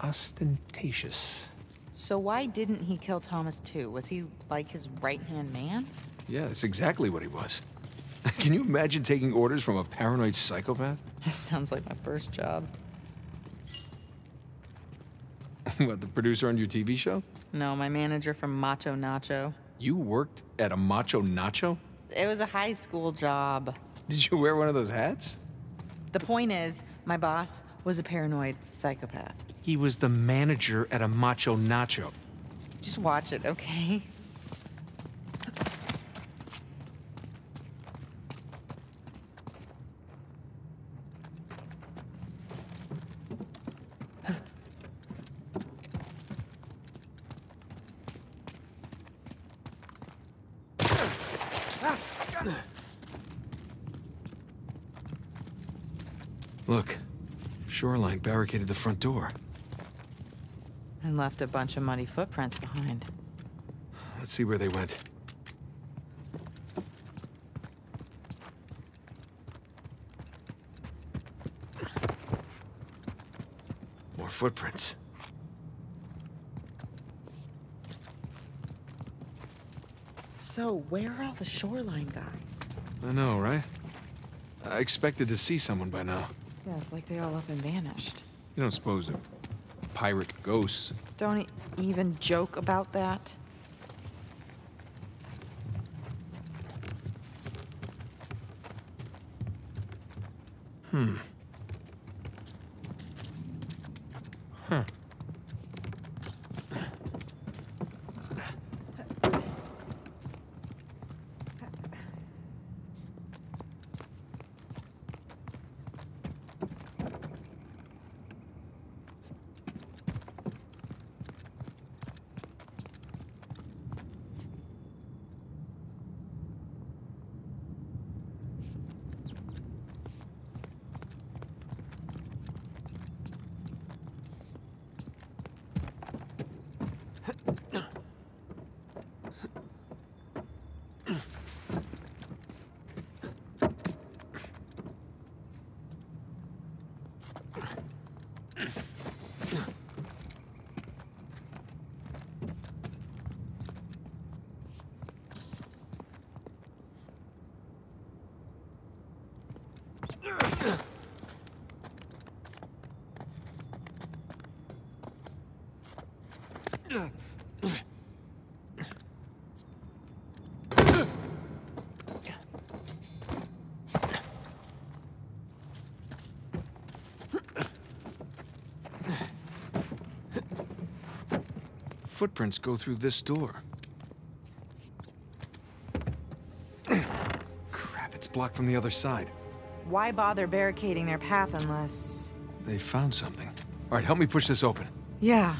ostentatious. So why didn't he kill Thomas Tew? Was he like his right-hand man? Yeah, that's exactly what he was. [laughs] Can you imagine taking orders from a paranoid psychopath? This [laughs] sounds like my first job. [laughs] what, the producer on your TV show? No, my manager from Macho Nacho. You worked at a Macho Nacho? It was a high school job. Did you wear one of those hats? The point is, my boss was a paranoid psychopath. He was the manager at a Macho Nacho. Just watch it, okay? Look, Shoreline barricaded the front door. And left a bunch of muddy footprints behind. Let's see where they went. More footprints. So, where are all the shoreline guys? I know, right? I expected to see someone by now. Yeah, it's like they all up and vanished. You don't suppose they're pirate ghosts? Don't even joke about that. Hmm. Huh. Footprints go through this door. [clears throat] Crap, it's blocked from the other side. Why bother barricading their path unless. They found something. All right, help me push this open. Yeah.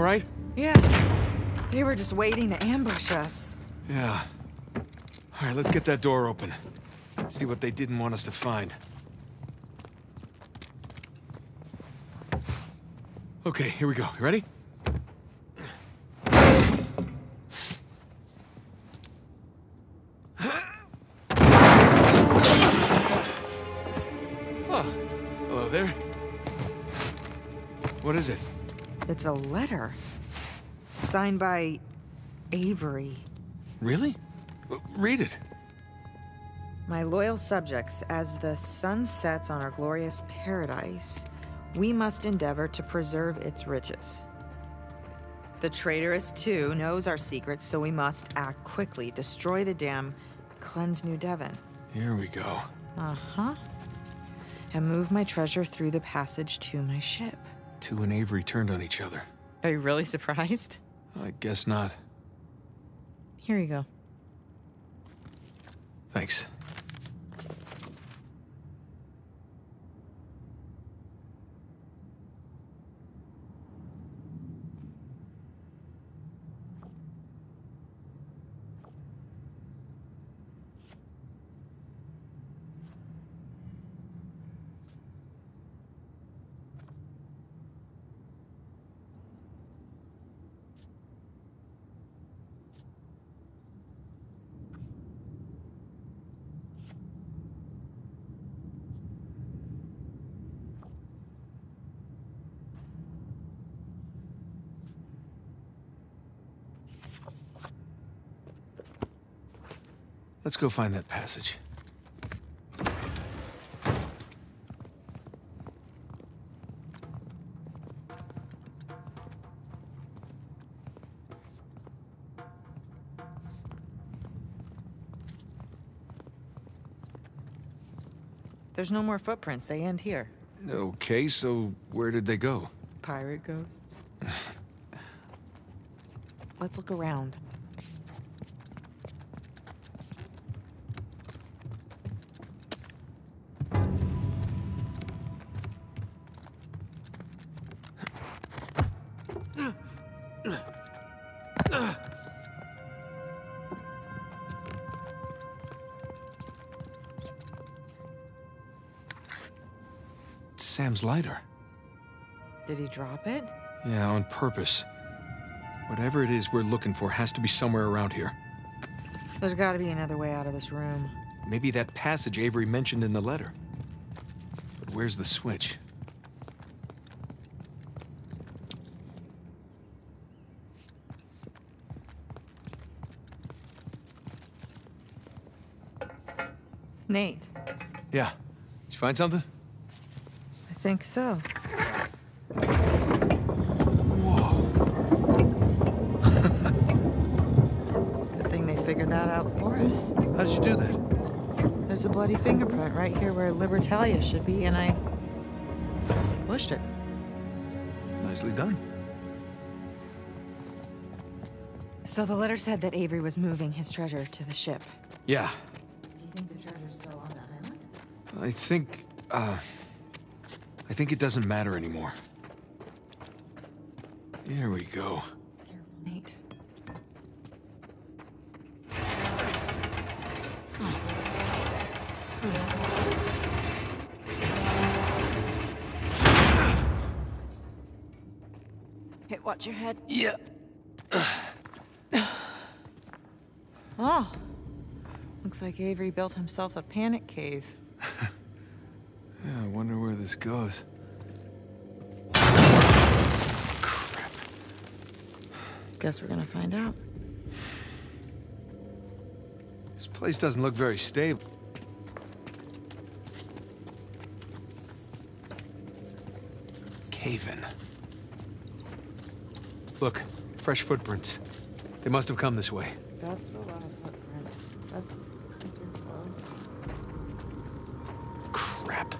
All right? Yeah. They were just waiting to ambush us. Yeah. All right, let's get that door open. See what they didn't want us to find. Okay, here we go. You ready? Oh, hello there. What is it? It's a letter. Signed by Avery. Really? Read it. My loyal subjects, as the sun sets on our glorious paradise, we must endeavor to preserve its riches. The traitorous, Tew, knows our secrets, so we must act quickly, destroy the dam, cleanse New Devon. Here we go. Uh huh. And move my treasure through the passage to my ship. Tew and Avery turned on each other. Are you really [laughs] surprised? I guess not. Here you go. Thanks. Let's go find that passage. There's no more footprints. They end here. Okay, so where did they go? Pirate ghosts. [laughs] Let's look around. Sam's lighter. Did he drop it? Yeah, on purpose. Whatever it is we're looking for has to be somewhere around here. There's got to be another way out of this room. Maybe that passage Avery mentioned in the letter. But where's the switch? Nate, Yeah. Did you find something? Think so. Good thing they figured that out for us. How did you do that? There's a bloody fingerprint right here where Libertalia should be, and I pushed it. Nicely done. So the letter said that Avery was moving his treasure to the ship. Yeah, Do you think the treasure's still on that island? I think, uh... I think it doesn't matter anymore. Here we go. Nate. Hey, watch your head. Yeah. [sighs] Oh. Looks like Avery built himself a panic cave. Yeah, I wonder where this goes. Guess we're gonna find out. This place doesn't look very stable. Cave-in. Look, fresh footprints. They must have come this way. That's a lot of footprints. That's Crap.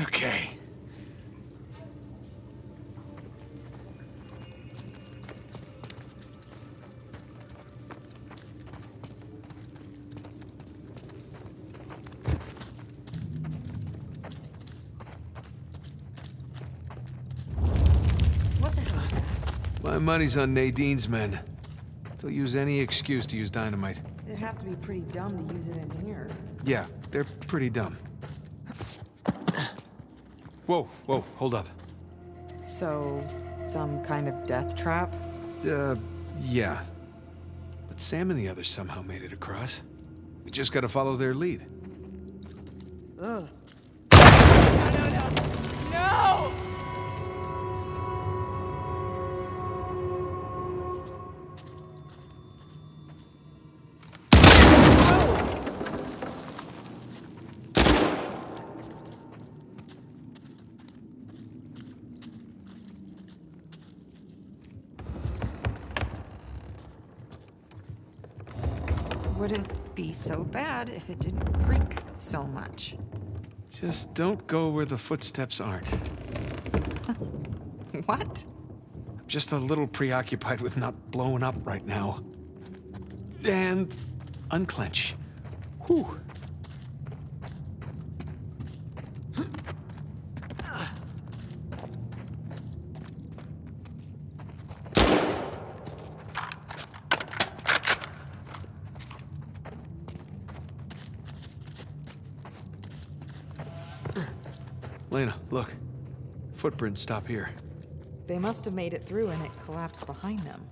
Okay. What the hell is that? My money's on Nadine's men. They'll use any excuse to use dynamite. It'd have to be pretty dumb to use it in here. Yeah, they're pretty dumb. Whoa, whoa, hold up. So, some kind of death trap? Uh, yeah. But Sam and the others somehow made it across. We just gotta follow their lead. So bad if it didn't creak so much. Just don't go where the footsteps aren't. [laughs] What? I'm just a little preoccupied with not blowing up right now. And unclench. Whew. Lena, look. Footprints stop here. They must have made it through and it collapsed behind them.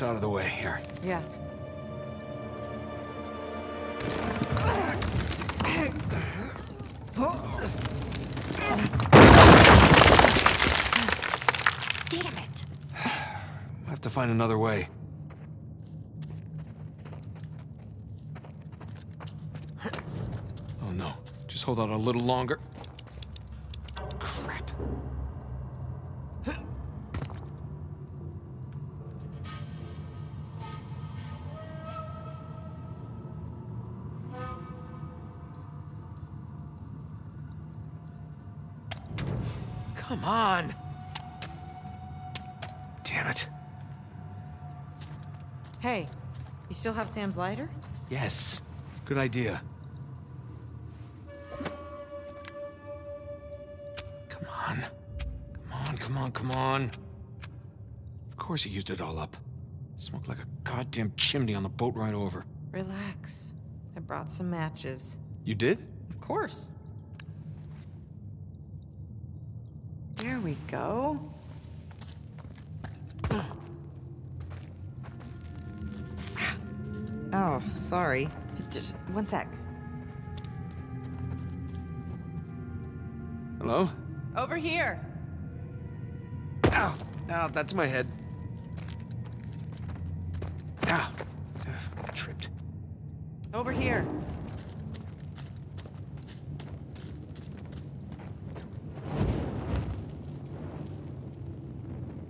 This out of the way here. Yeah. Damn it! We'll have to find another way. Oh no. Just hold out a little longer. Sam's lighter? Yes. Good idea. Come on. Come on, come on, come on. Of course he used it all up. Smoked like a goddamn chimney on the boat ride over. Relax. I brought some matches. You did? Of course. There we go. Sorry. Just one sec. Hello? Over here. Ow! Ow, that's my head. Ow! Ugh, tripped. Over here.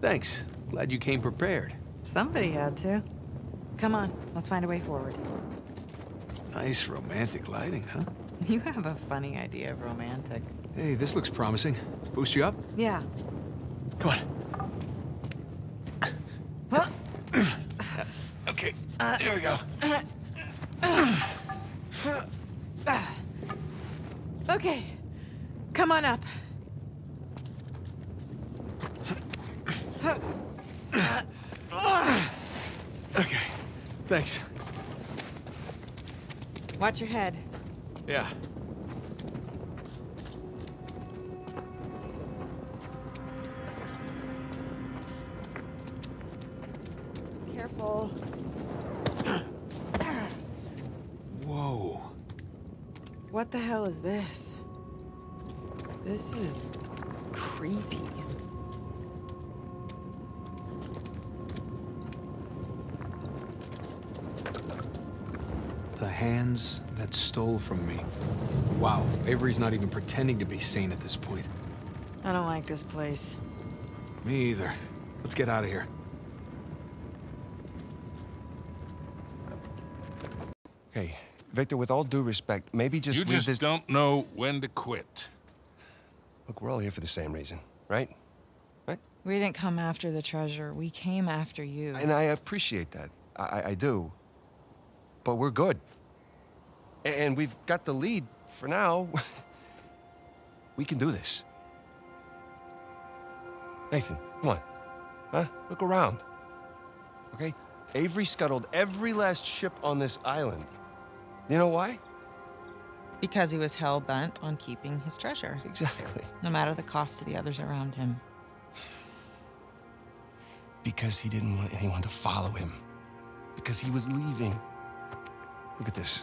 Thanks. Glad you came prepared. Somebody had to. Come on, let's find a way forward. Nice romantic lighting, huh? [laughs] You have a funny idea of romantic. Hey, this looks promising. Boost you up? Yeah. Come on. [coughs] okay, uh, there we go. Okay. Come on up. Okay, thanks. Watch your head. Yeah. Careful. Whoa. What the hell is this? This hands that stole from me. Wow, Avery's not even pretending to be sane at this point. I don't like this place. Me either. Let's get out of here. Hey, Victor, with all due respect, maybe just you leave just this... don't know when to quit. Look, we're all here for the same reason, right? Right? We didn't come after the treasure. We came after you. And I appreciate that. I, I- I do. But we're good. And we've got the lead for now. [laughs] we can do this. Nathan, come on. Huh? Look around. Okay? Avery scuttled every last ship on this island. You know why? Because he was hell bent on keeping his treasure, Exactly. no matter the cost to the others around him. Because he didn't want anyone to follow him. Because he was leaving. Look at this.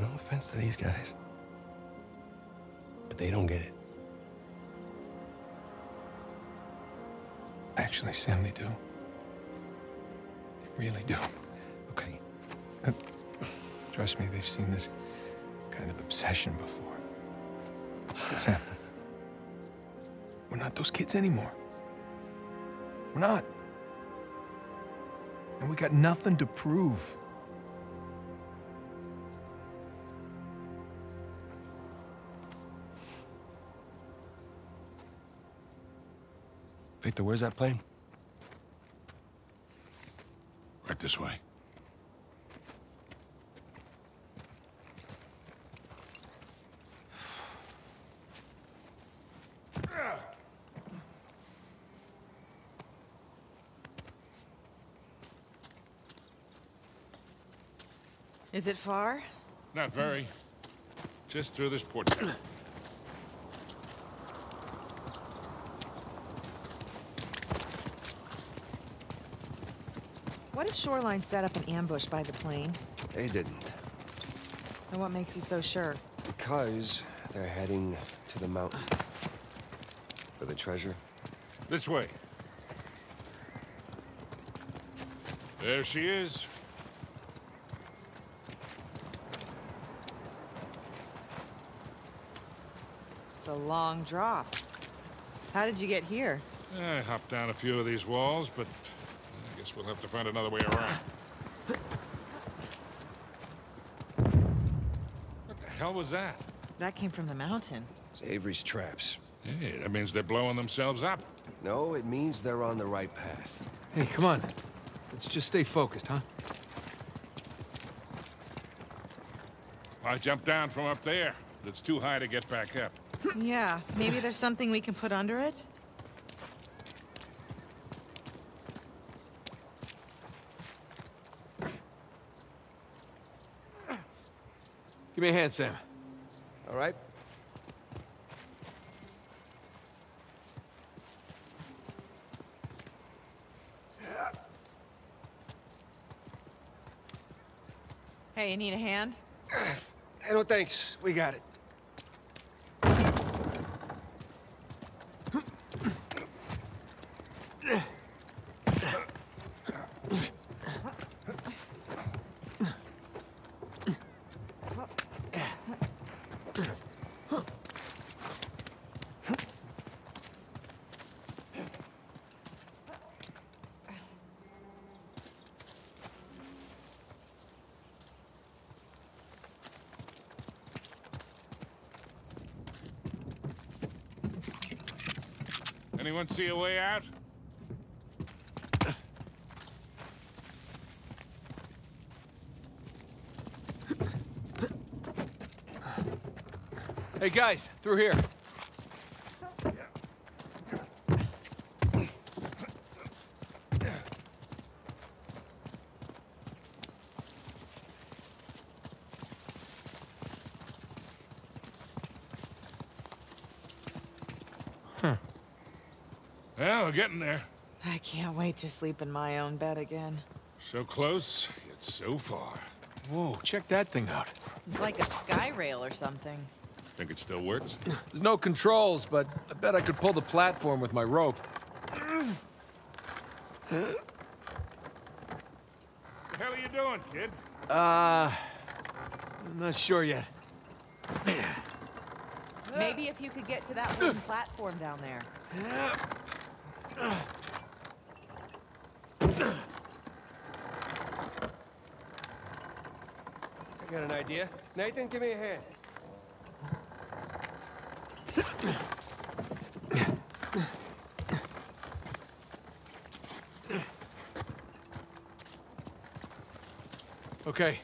No offense to these guys. But they don't get it. Actually, Sam, they do. They really do. Okay. Uh, Trust me, they've seen this kind of obsession before. Sam, we're not those kids anymore. We're not. And we got nothing to prove. Victor, where's that plane? Right this way. Is it far? Not very. Just through this port. What if Shoreline set up an ambush by the plane? They didn't. And what makes you so sure? Because they're heading to the mountain. For the treasure. This way. There she is. It's a long drop. How did you get here? I hopped down a few of these walls, but I guess we'll have to find another way around. What the hell was that? That came from the mountain. It's Avery's traps. Hey, that means they're blowing themselves up. No, it means they're on the right path. Hey, come on. Let's just stay focused, huh? I jumped down from up there. It's too high to get back up. yeah, maybe there's something we can put under it? Give me a hand, Sam. All right? Hey, you need a hand? [clears throat] Hey, no thanks. We got it. Anyone see a way out? Hey, guys, through here. Well, we're getting there. I can't wait to sleep in my own bed again. So close, yet so far. Whoa, check that thing out. It's like a sky rail or something. Think it still works? [clears throat] There's no controls, but I bet I could pull the platform with my rope. What the hell are you doing, kid? Uh... I'm not sure yet. Maybe if you could get to that wooden platform down there. [clears throat] I got an idea. Nathan, give me a hand. Okay.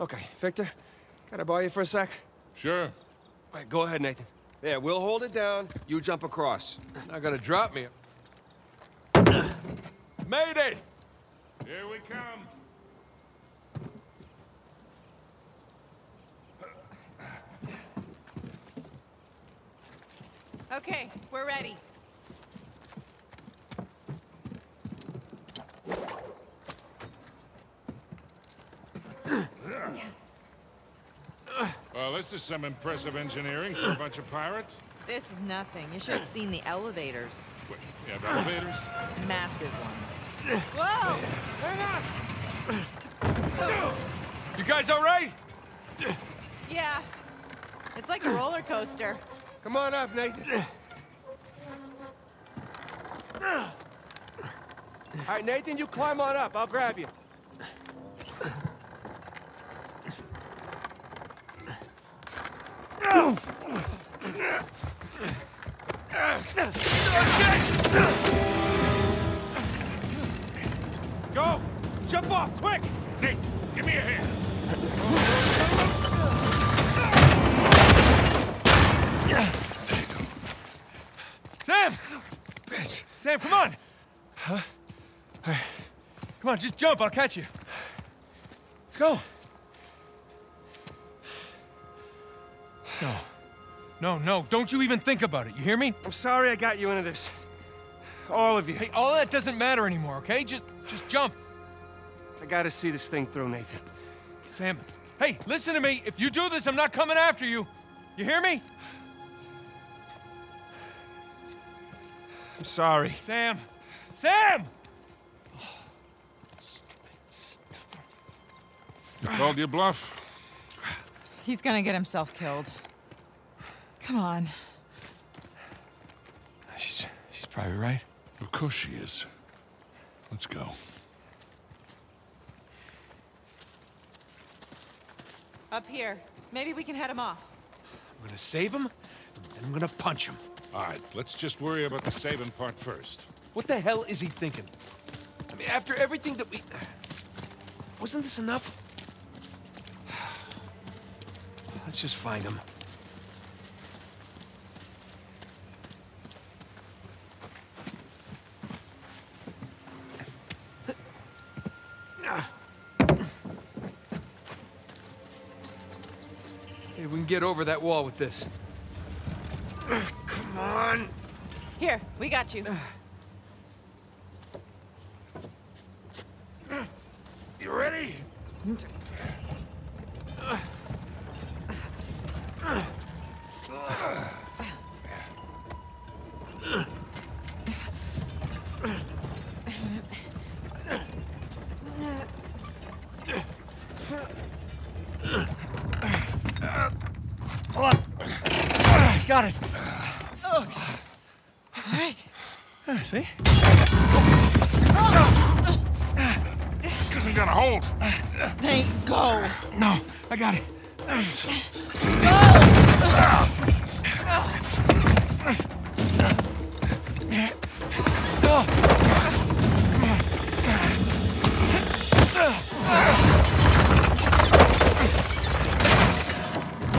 Okay, Victor, can I borrow you for a sec? Sure. All right, go ahead, Nathan. There, we'll hold it down. You jump across. Not gonna drop me. [coughs] Made it! Here we come. Okay, we're ready. This is some impressive engineering for a bunch of pirates. This is nothing. You should have seen the elevators. Wait, you have elevators? Massive ones. Whoa! You guys all right? Yeah. It's like a roller coaster. Come on up, Nathan. All right, Nathan, you climb on up. I'll grab you. Come on, just jump, I'll catch you. Let's go. No. No, no, don't you even think about it. You hear me? I'm sorry I got you into this. All of you. Hey, all that doesn't matter anymore, okay? Just, just jump. I gotta see this thing through, Nathan. Sam, hey, listen to me. If you do this, I'm not coming after you. You hear me? I'm sorry. Sam! Sam! Called your bluff? He's gonna get himself killed. Come on. She's, she's probably right. Of course she is. Let's go. Up here. Maybe we can head him off. I'm gonna save him, and I'm gonna punch him. All right, let's just worry about the saving part first. What the hell is he thinking? I mean, after everything that we... Wasn't this enough? Let's just find him. Hey, we can get over that wall with this. Come on! Here, we got you. You ready? Mm. Got it. All right. Ah, See? This isn't gonna hold. Nate, go. No, I got it.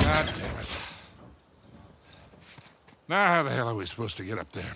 God damn it. Now how the hell are we supposed to get up there?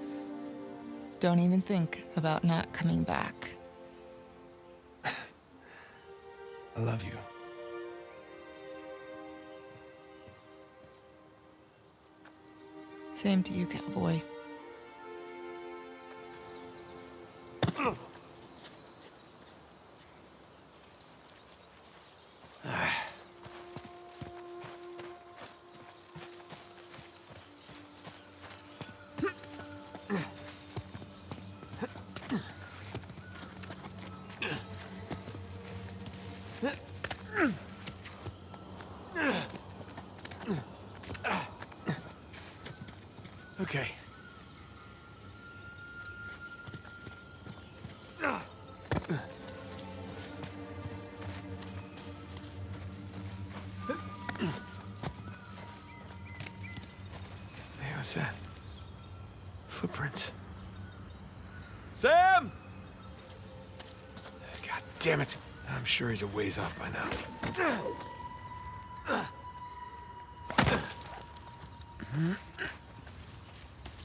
Don't even think about not coming back. [laughs] I love you. Same to you, cowboy. [clears throat] damn it. I'm sure he's a ways off by now. Mm-hmm.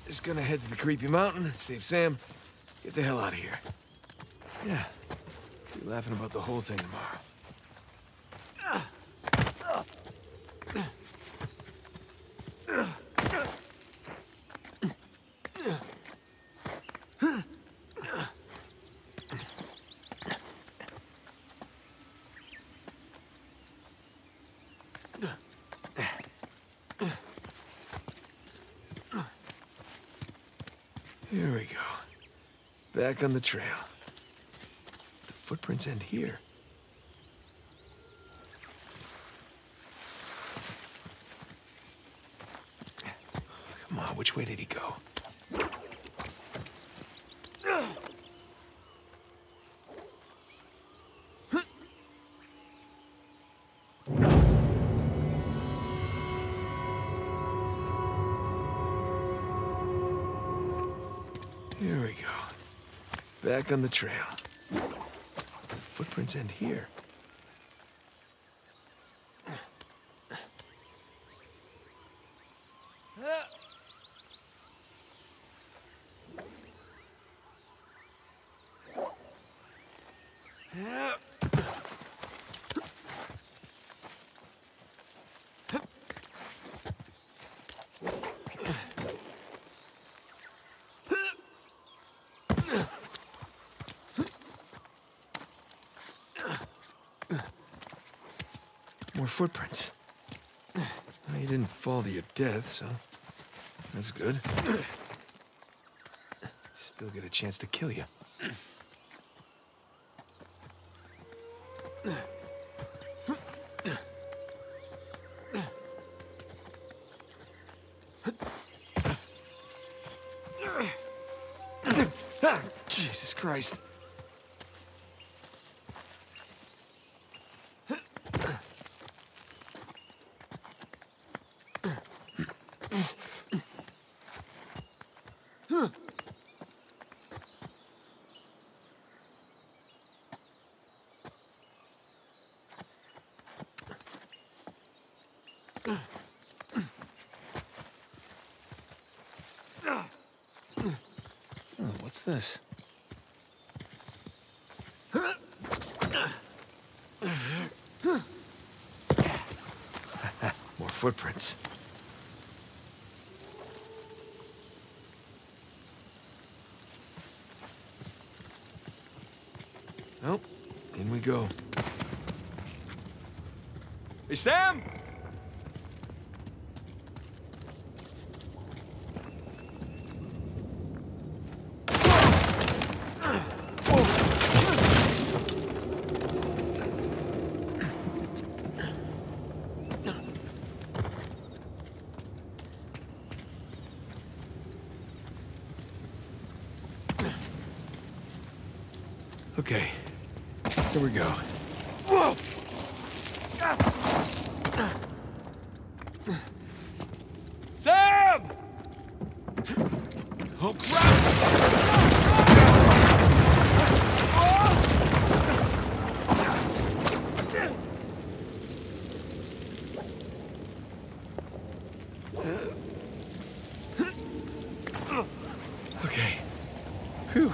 Just gonna head to the creepy mountain, save Sam, get the hell out of here. Yeah, be laughing about the whole thing tomorrow. Here we go. Back on the trail. The footprints end here. Back on the trail. Footprints end here. More footprints. Well, you didn't fall to your death, so that's good. Still get a chance to kill you. This? [laughs] More footprints. Well, in we go. Hey, Sam! Okay, here we go. Whoa! Sam! Oh, crap! Okay. Whew.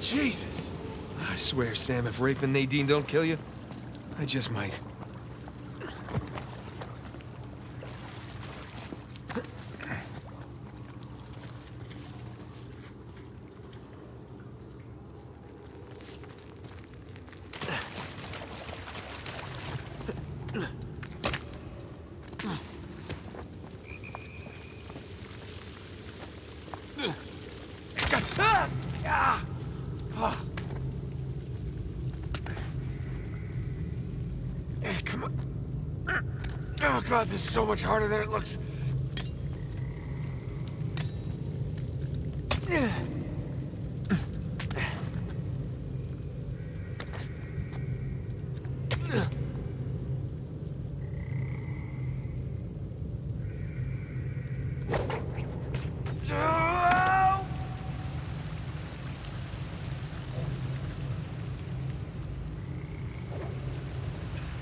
Jesus. I swear, Sam, if Rafe and Nadine don't kill you, I just might. Hey, come on. Oh, God, this is so much harder than it looks.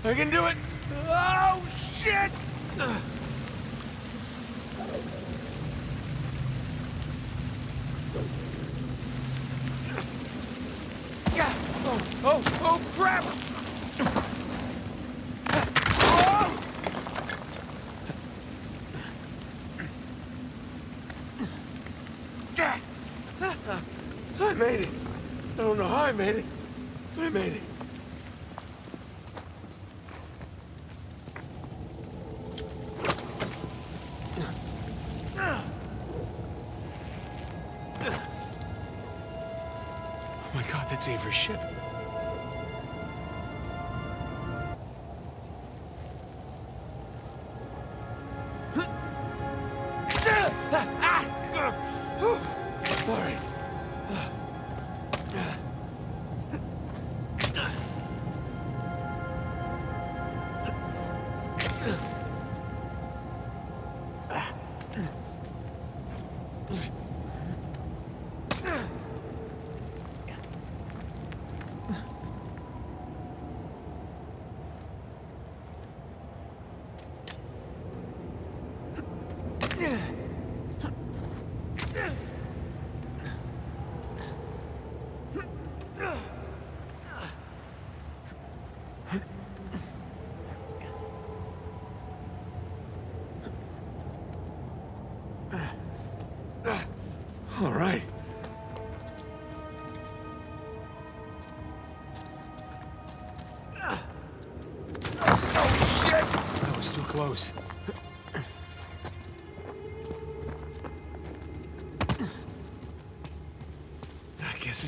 I can do it! Oh, shit! Yeah! Oh, oh, oh, crap! Oh! Yeah! I made it. I don't know how I made it, but I made it. Oh my god, that's Avery's ship.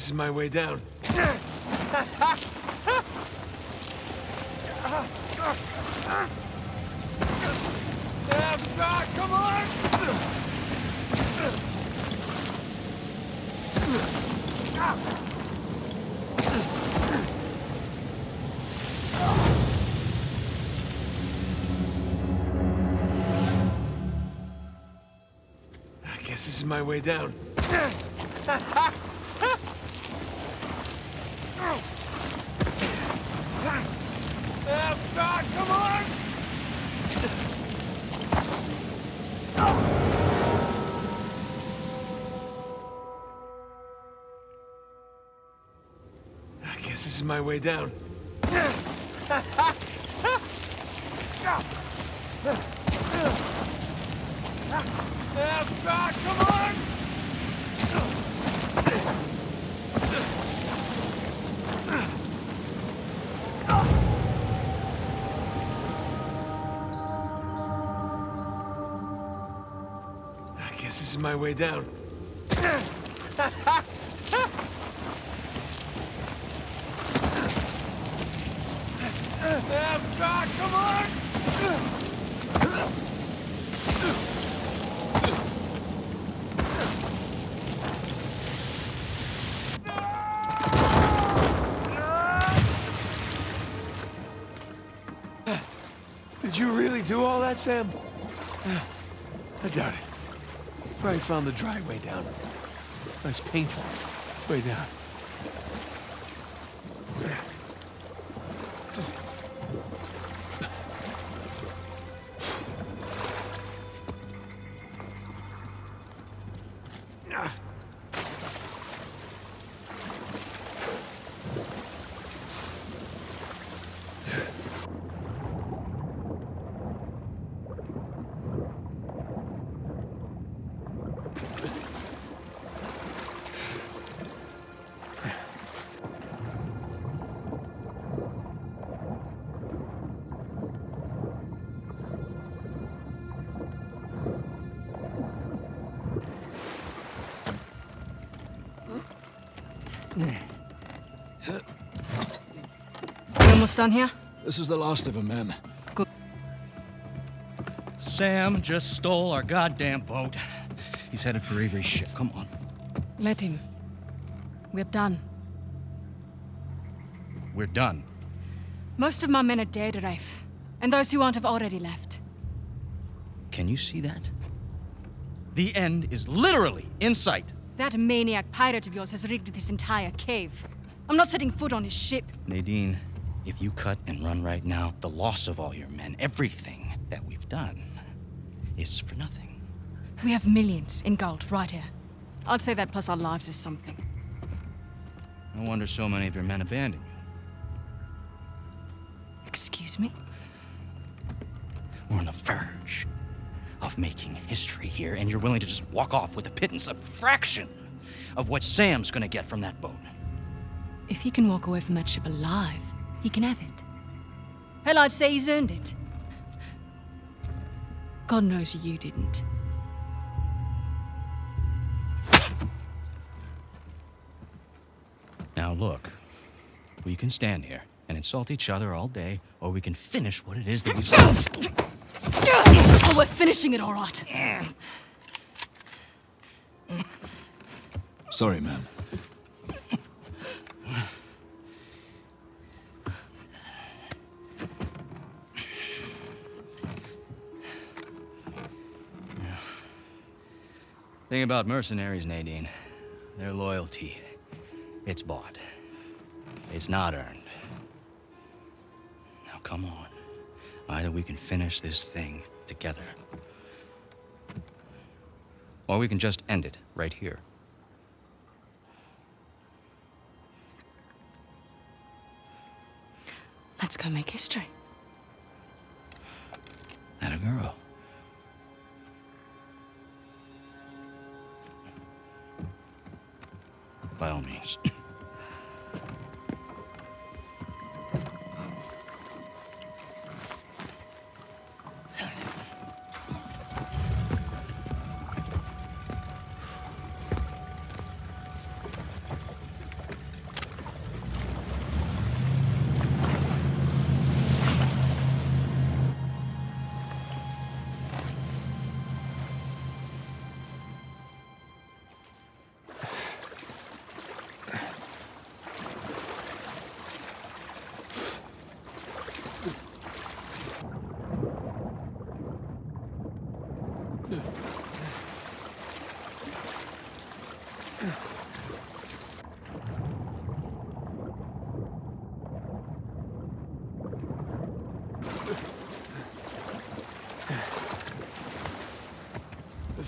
This is my way down. I guess this is my way down. [laughs] Is my way down. Ah, come on! I guess this is my way down. Sam? I doubt it. Probably found the dry way down. Nice painful way down. You almost done here? This is the last of them, ma'am. Good. Sam just stole our goddamn boat. He's headed for Avery's ship. Come on. Let him. We're done. We're done. Most of my men are dead, Rafe. And those who aren't have already left. Can you see that? The end is literally in sight. That maniac pirate of yours has rigged this entire cave. I'm not setting foot on his ship. Nadine, if you cut and run right now, the loss of all your men, everything that we've done, is for nothing. We have millions in gold right here. I'd say that plus our lives is something. No wonder so many of your men abandoned you. Excuse me? We're on the verge of making history here, and you're willing to just walk off with a pittance, a fraction of what Sam's gonna get from that boat. If he can walk away from that ship alive, he can have it. Hell, I'd say he's earned it. God knows you didn't. Now look, we can stand here and insult each other all day, or we can finish what it is that we've Oh, we're finishing it all right. Sorry, ma'am. Thing about mercenaries, Nadine, their loyalty, it's bought. It's not earned. Now come on. Either we can finish this thing together, or we can just end it right here. Let's go make history. That a girl.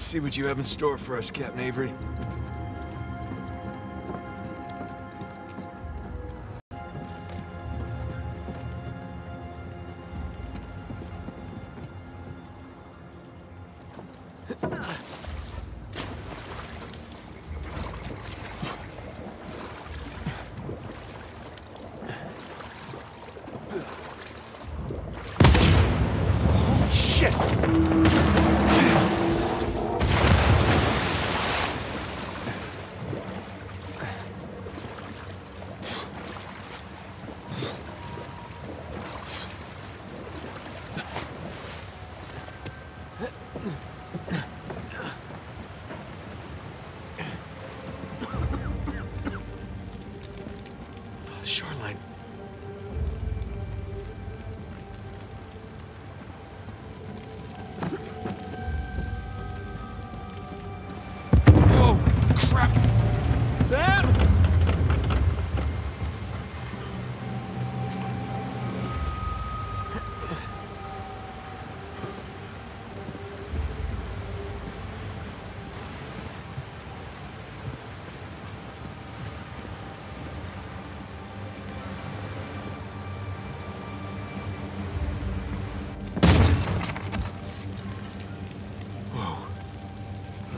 See what you have in store for us, Captain Avery.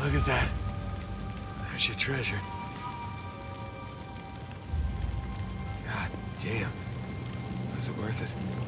Look at that. There's your treasure. God damn. Was it worth it?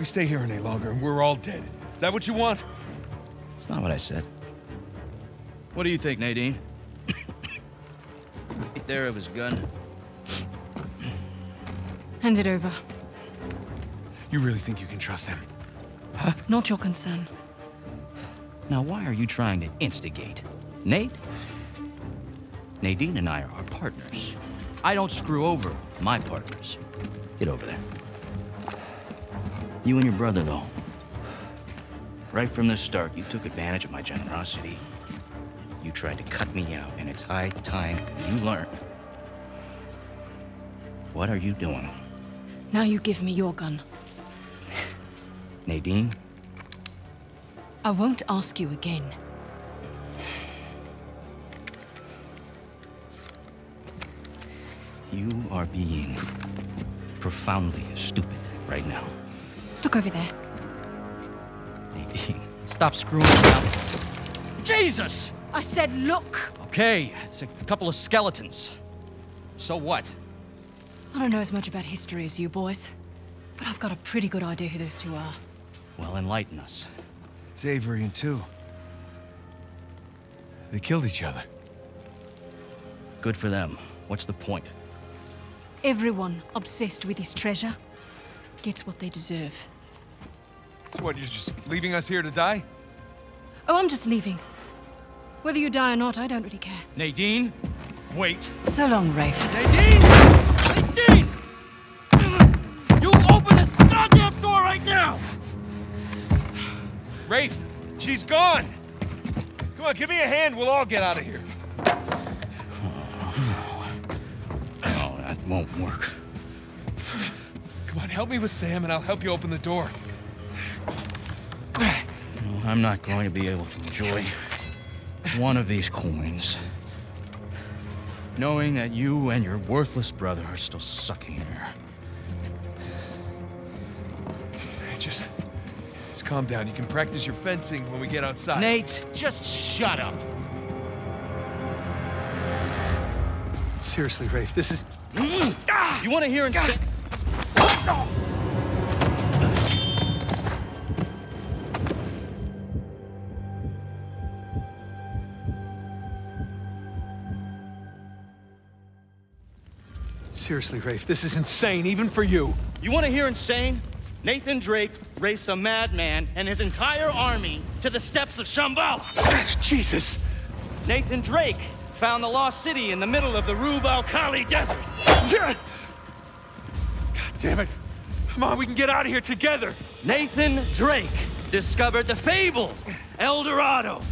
We stay here any longer and we're all dead. Is that what you want? it's not what I said. What do you think, Nadine? right there of his gun. Hand it over. You really think you can trust him? Not your concern. Now, why are you trying to instigate? Nate? Nadine and I are partners. I don't screw over my partners. Get over there. You and your brother, though. Right from the start, you took advantage of my generosity. You tried to cut me out, and it's high time you learn. What are you doing? Now you give me your gun. Nadine, I won't ask you again. You are being profoundly stupid right now. Look over there. Nadine, stop screwing around. Jesus! I said look! Okay, it's a couple of skeletons. So what? I don't know as much about history as you boys, but I've got a pretty good idea who those Tew are. Well, enlighten us. It's Avery and two. They killed each other. Good for them. What's the point? Everyone obsessed with this treasure gets what they deserve. So what, you're just leaving us here to die? Oh, I'm just leaving. Whether you die or not, I don't really care. Nadine, wait. So long, Rafe. Nadine! Nadine! You open this goddamn door right now! Rafe, she's gone! Come on, give me a hand, we'll all get out of here. Oh, no, that won't work. Come on, help me with Sam and I'll help you open the door. No, I'm not going to be able to enjoy one of these coins. Knowing that you and your worthless brother are still sucking air. Just, just calm down. You can practice your fencing when we get outside. Nate, just shut up. Seriously, Rafe, this is... Mm. You want to hear insane? Seriously, Rafe, this is insane, even for you. You want to hear insane? Nathan Drake raced a madman and his entire army to the steps of Shambhala. That's Jesus! Nathan Drake found the lost city in the middle of the Rub al Khali desert. God damn it. Come on, we can get out of here together. Nathan Drake discovered the fabled El Dorado.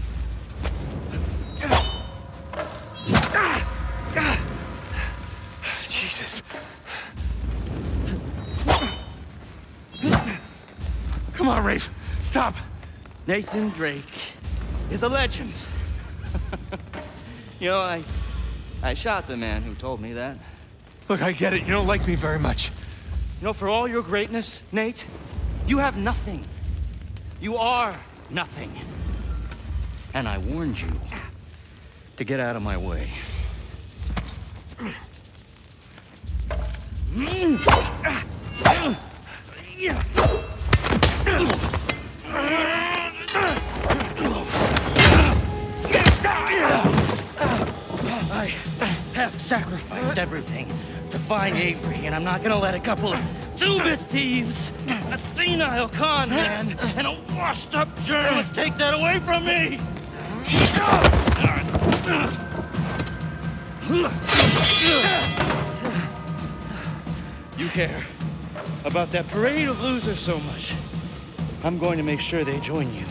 Jesus. Come on, Rafe. Stop. Nathan Drake is a legend. [laughs] you know, I, I shot the man who told me that. Look, I get it. You don't like me very much. You know, for all your greatness, Nate, you have nothing. You are nothing. And I warned you to get out of my way. I have sacrificed everything to find Avery, and I'm not gonna let a couple of two-bit thieves, a senile con man, and a washed-up journalist take that away from me! You care about that parade of losers so much. I'm going to make sure they join you.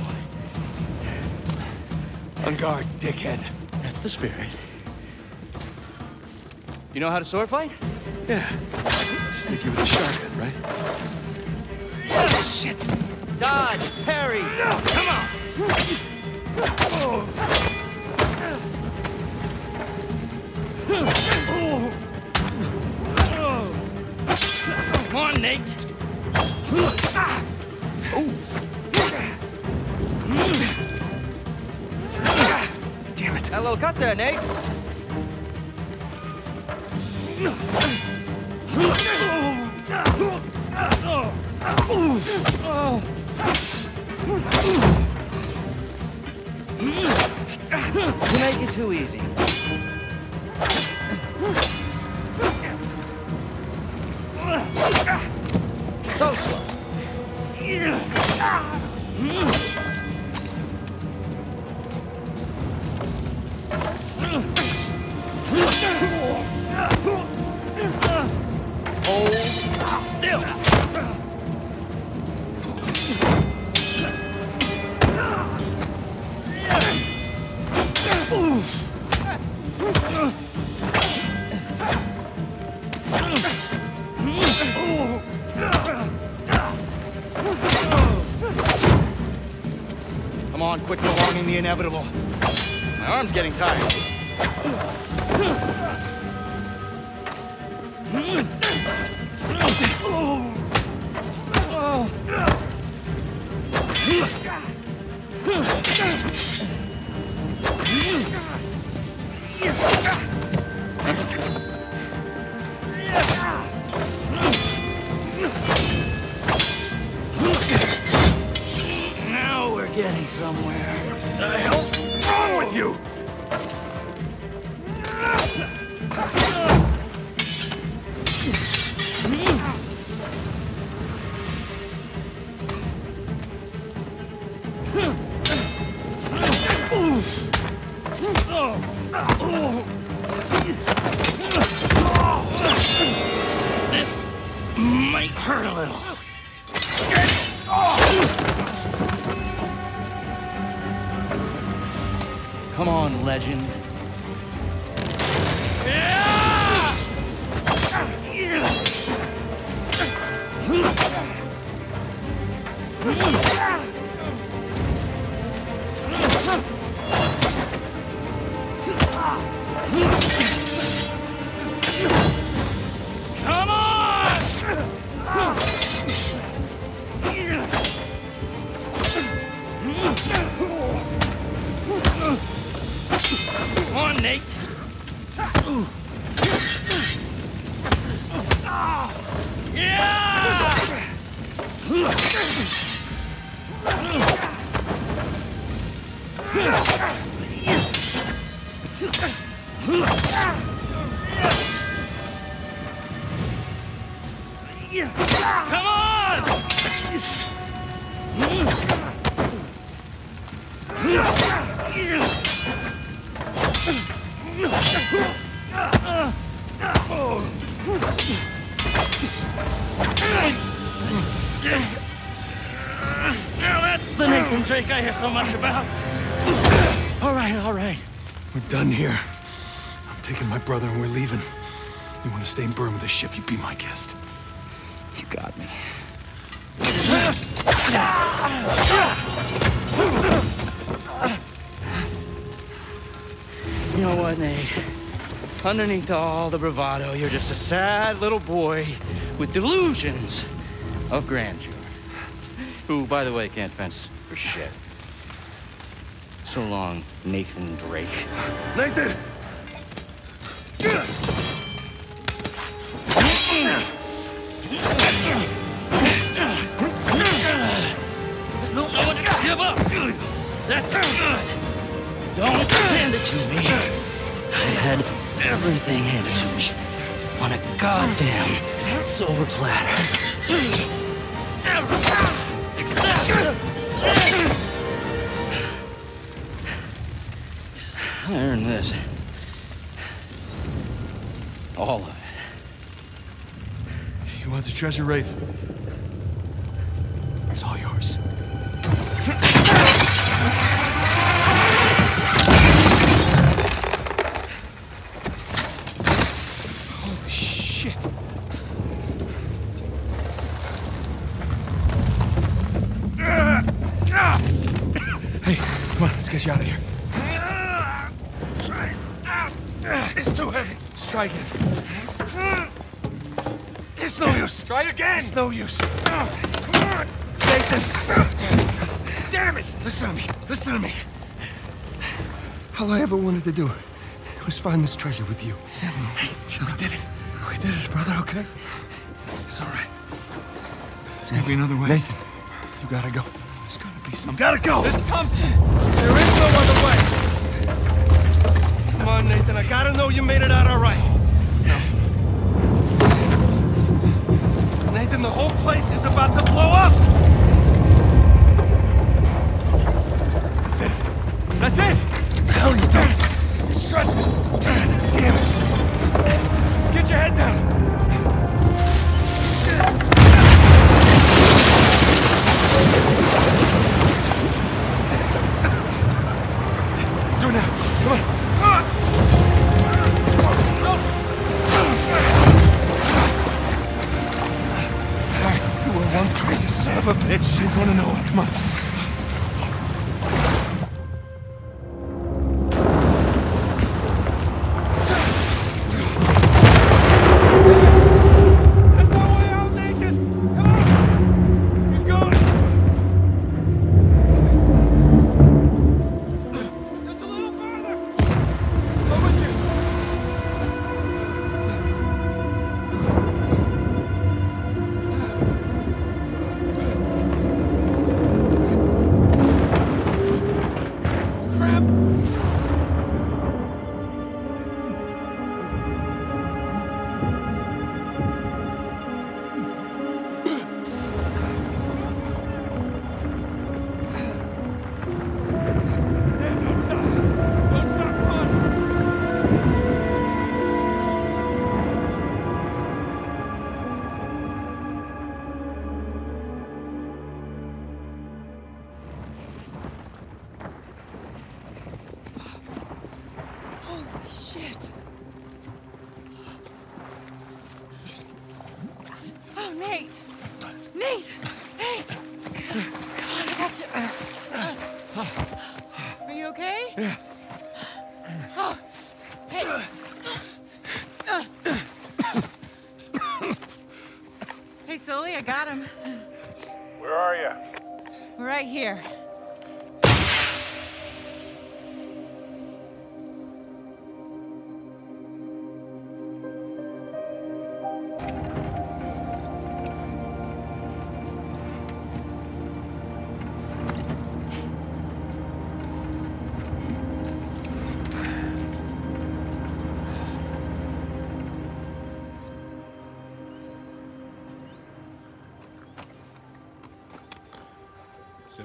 On guard, dickhead. That's the spirit. You know how to sword fight? Yeah. Stick you with a shotgun, right? Oh, shit! Dodge! Parry! Come on! Come on, Nate! Damn it. That little cut there, Nate. You make it too easy. Inevitable. My arm's getting tired. The I hear so much about. All right, all right. We're done here. I'm taking my brother and we're leaving. You want to stay in burn with the ship, you be my guest. You got me. You know what, Nate? Underneath all the bravado, you're just a sad little boy with delusions of grandeur. Who, by the way, can't fence for shit. So long, Nathan Drake. Nathan! Rafe? It's no use. Try again! It's no use. Oh, come on, Nathan. Damn it! Listen to me. Listen to me. All I ever wanted to do was find this treasure with you. Sam, we did it. We did it, brother, okay? It's all right. There's gotta be another way. Nathan, you gotta go. There's gotta be some. Gotta go! There's Thompson! There is no other way! Come on, Nathan, I gotta know you made it out all right. Nathan, the whole place is about to blow up! That's it. That's it! Hell you doing? Stress me. God damn it! Get your head down. To know. Come on.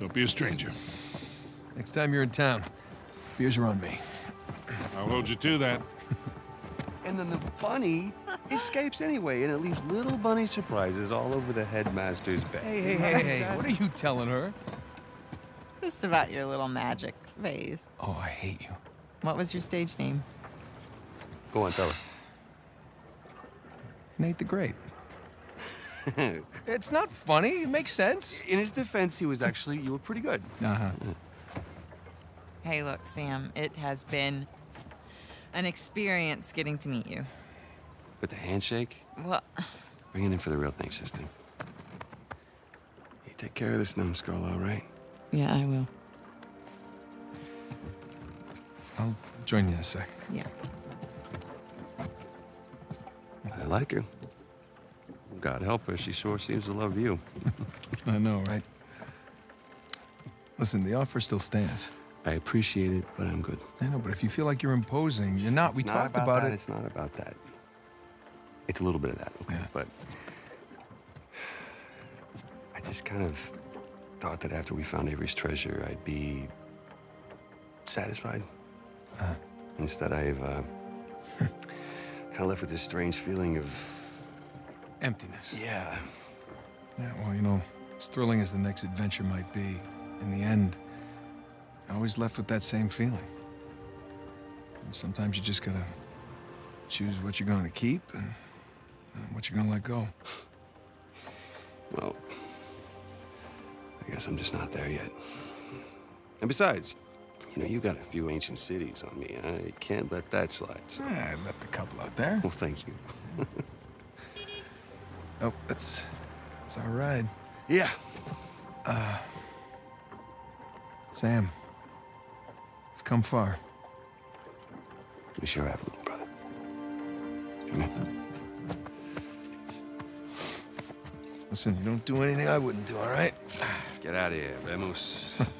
Don't be a stranger. Next time you're in town, beers are on me. I'll hold you to that. [laughs] And then the bunny [laughs] escapes anyway, and it leaves little bunny surprises all over the headmaster's bed. Hey, hey, hey, hey, what are you telling her? Just about your little magic phase. Oh, I hate you. What was your stage name? Go on, tell her. Nate the Great. Her. [laughs] It's not funny. It makes sense. In his defense, he was actually, you were pretty good. Uh-huh. Hey, look, Sam, it has been an experience getting to meet you. But the handshake, Well, bring it in for the real thing, sister. You take care of this numbskull, all right? yeah, I will. I'll join you in a sec. Yeah. I like her. God help her, she sure seems to love you. I know, right? Listen, the offer still stands. I appreciate it, but I'm good. I know, but if you feel like you're imposing, you're not. We It's talked about, about it. It's not about that. It's a little bit of that, okay? Yeah. But I just kind of thought that after we found Avery's treasure, I'd be satisfied. Uh-huh. Instead, I've uh, [laughs] kind of left with this strange feeling of Emptiness. yeah. Yeah, well, you know, as thrilling as the next adventure might be, in the end, I always left with that same feeling. And sometimes you just gotta choose what you're going to keep and, what you're gonna let go. Well, I guess I'm just not there yet. And besides, you know, you got a few ancient cities on me. I can't let that slide. So. Yeah, I left a couple out there. Well, thank you. [laughs] Oh, that's that's our ride. Yeah. Uh, Sam, we've come far. We sure have, little brother. Come here. Listen, you don't do anything I wouldn't do, all right? Get out of here, vemos. [laughs]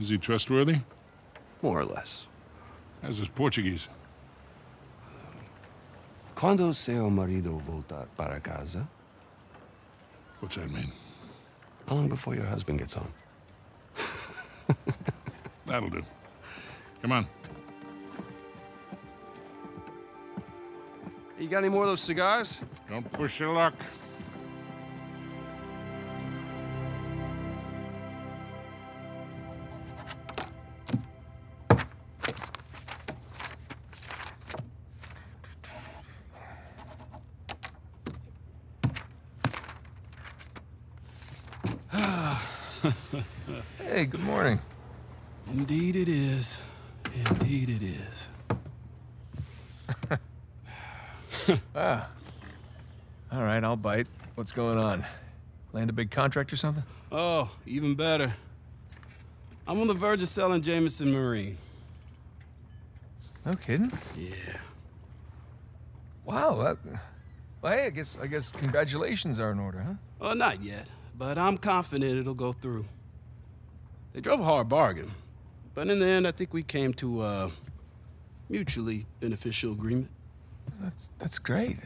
Is he trustworthy? More or less. How's his Portuguese? Quando seu marido voltar para casa? What's that mean? How long before your husband gets home? [laughs] That'll do. Come on. You got any more of those cigars? Don't push your luck. What's going on? Land a big contract or something? Oh, even better. I'm on the verge of selling Jameson Marine. No kidding. Yeah. Wow. That, well, hey, I guess I guess congratulations are in order, huh? Well, not yet, but I'm confident it'll go through. They drove a hard bargain, but in the end, I think we came to a mutually beneficial agreement. That's that's great.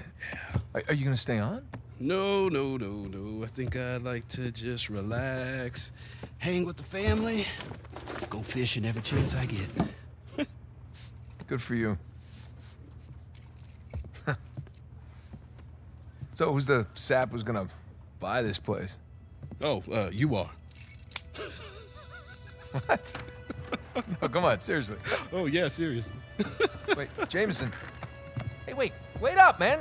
Are, are you gonna stay on? No, no, no, no. I think I'd like to just relax, hang with the family, go fishing every chance I get. [laughs] Good for you. [laughs] so who's the sap who's gonna buy this place? Oh, uh, you are. What? [laughs] no, come on, seriously. Oh yeah, seriously. wait, Jameson. Hey, wait, wait up, man.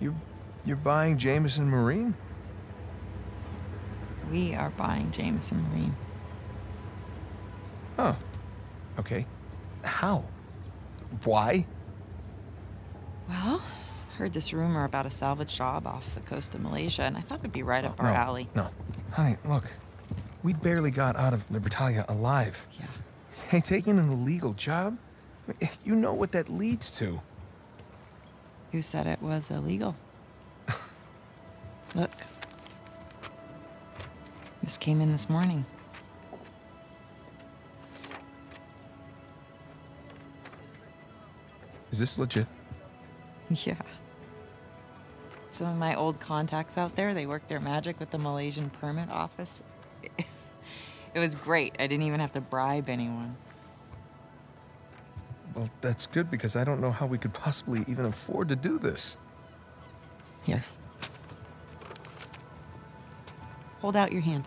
You you're buying Jameson Marine? We are buying Jameson Marine. Huh. Okay. How? Why? Well, heard this rumor about a salvage job off the coast of Malaysia, and I thought it'd be right up oh, our no, alley. No. Honey, look. We barely got out of Libertalia alive. Yeah. Hey, taking an illegal job? You know what that leads to. Who said it was illegal? Look. This came in this morning. Is this legit? Yeah. Some of my old contacts out there, they work their magic with the Malaysian permit office. [laughs] It was great. I didn't even have to bribe anyone. Well, that's good because I don't know how we could possibly even afford to do this. Here. Hold out your hand.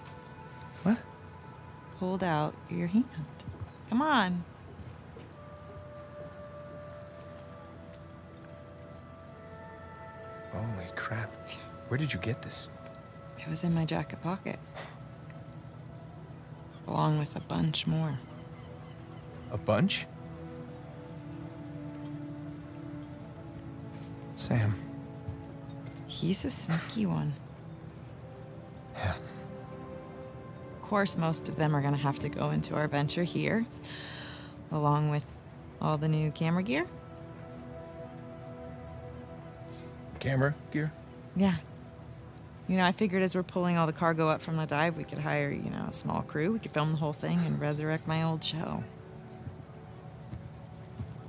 What? Hold out your hand. Come on. Holy crap. Where did you get this? It was in my jacket pocket. Along with a bunch more. A bunch? Sam. He's a sneaky one. Yeah. Of course, most of them are going to have to go into our venture here, along with all the new camera gear. Camera gear? Yeah. You know, I figured as we're pulling all the cargo up from the dive, we could hire, you know, a small crew. We could film the whole thing and resurrect my old show.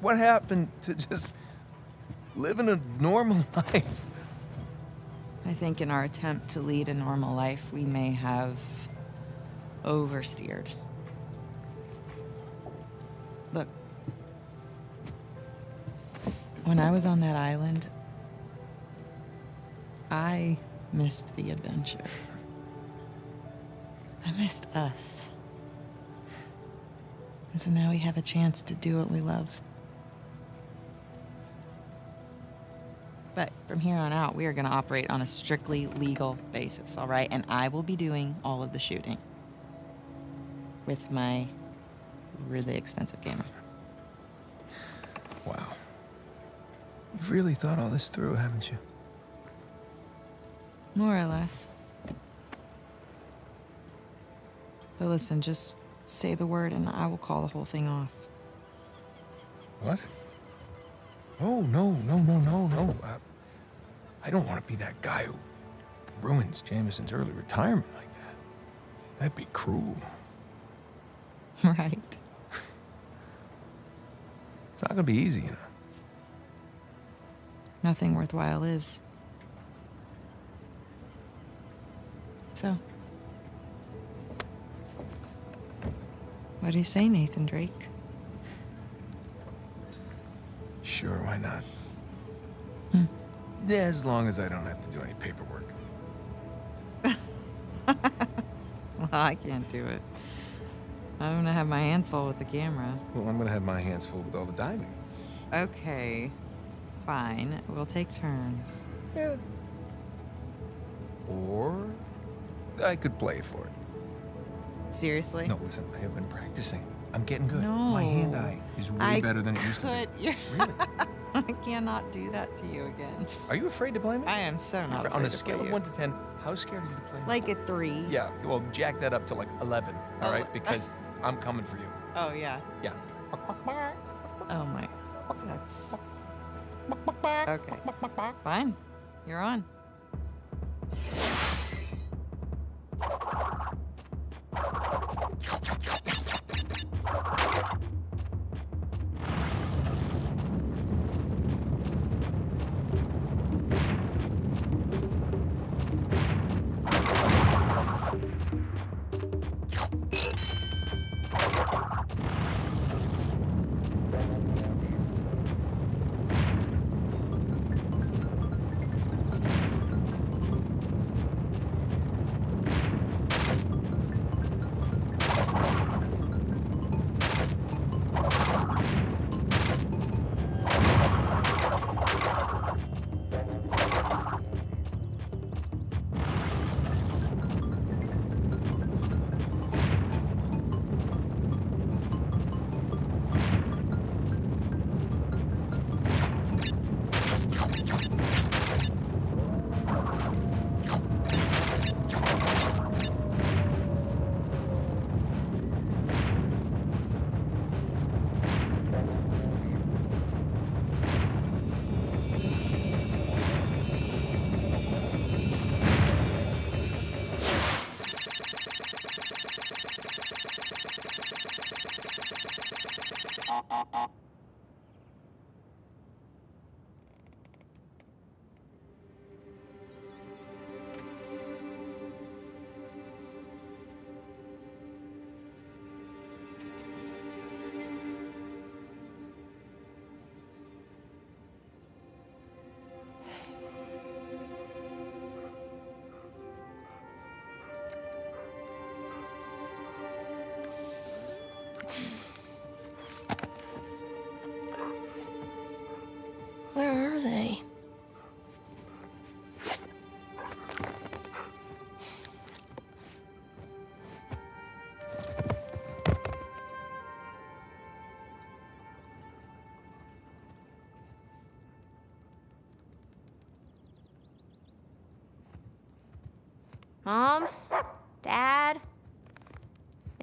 What happened to just living a normal [laughs] life? I think in our attempt to lead a normal life, we may have oversteered. Look, when I was on that island, I missed the adventure. I missed us. And so now we have a chance to do what we love. But from here on out, we are going to operate on a strictly legal basis, all right? And I will be doing all of the shooting. with my really expensive camera. Wow. You've really thought all this through, haven't you? More or less. But listen, just say the word and I will call the whole thing off. What? Oh, no, no, no, no, no. Uh, I don't want to be that guy who ruins Jameson's early retirement like that. That'd be cruel. [laughs] Right. It's not gonna be easy, you know. Nothing worthwhile is. So. What do you say, Nathan Drake? Sure, why not? Hmm. Yeah, as long as I don't have to do any paperwork. [laughs] Well, I can't do it. I'm gonna have my hands full with the camera. Well, I'm gonna have my hands full with all the diving. Okay. Fine. We'll take turns. Yeah. Or I could play for it. Seriously? No, listen, I have been practicing. I'm getting good. No. My hand-eye is way I better than it used to be. you're- [laughs] [laughs] I cannot do that to you again. Are you afraid to play me? I am so not Afraid- On a scale of. 1 to 10, how scared are you to play me? Like a three. Yeah, well, jack that up to like 11, all Ele- right? Because [laughs] I'm coming for you. Oh yeah. Yeah. Oh my. That's. [laughs] Okay. Fine. You're on.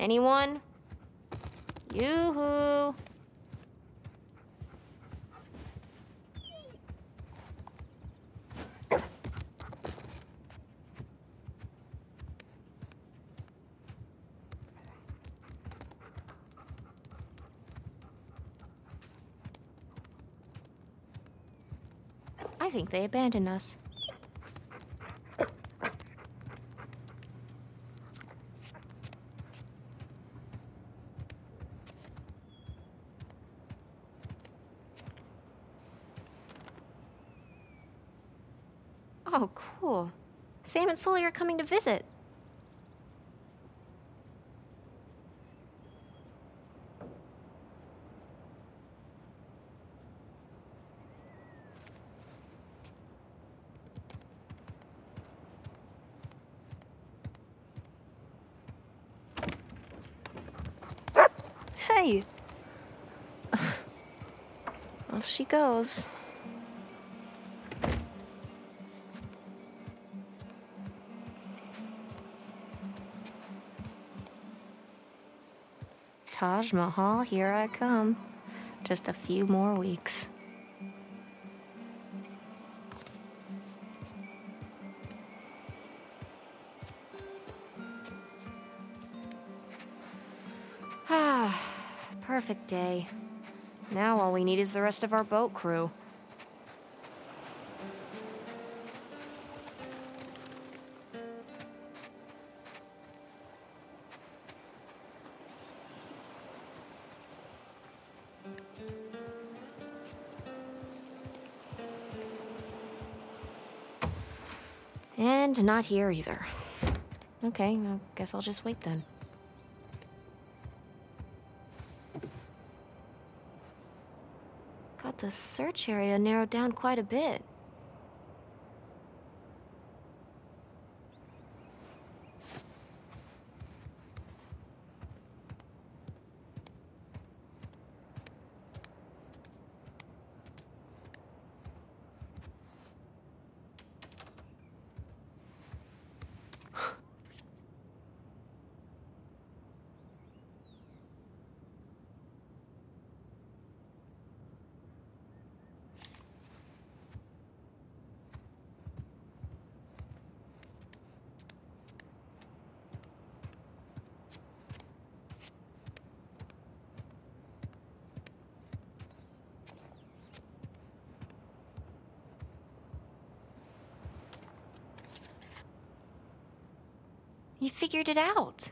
Anyone? Yoo-hoo! I think they abandoned us. Oh, cool. Sam and Sully are coming to visit. Hey! [laughs] Off she goes. Taj Mahal, here I come. Just a few more weeks. Ah, perfect day. Now all we need is the rest of our boat crew. Not here either. Okay, I guess I'll just wait then. Got the search area narrowed down quite a bit. You figured it out.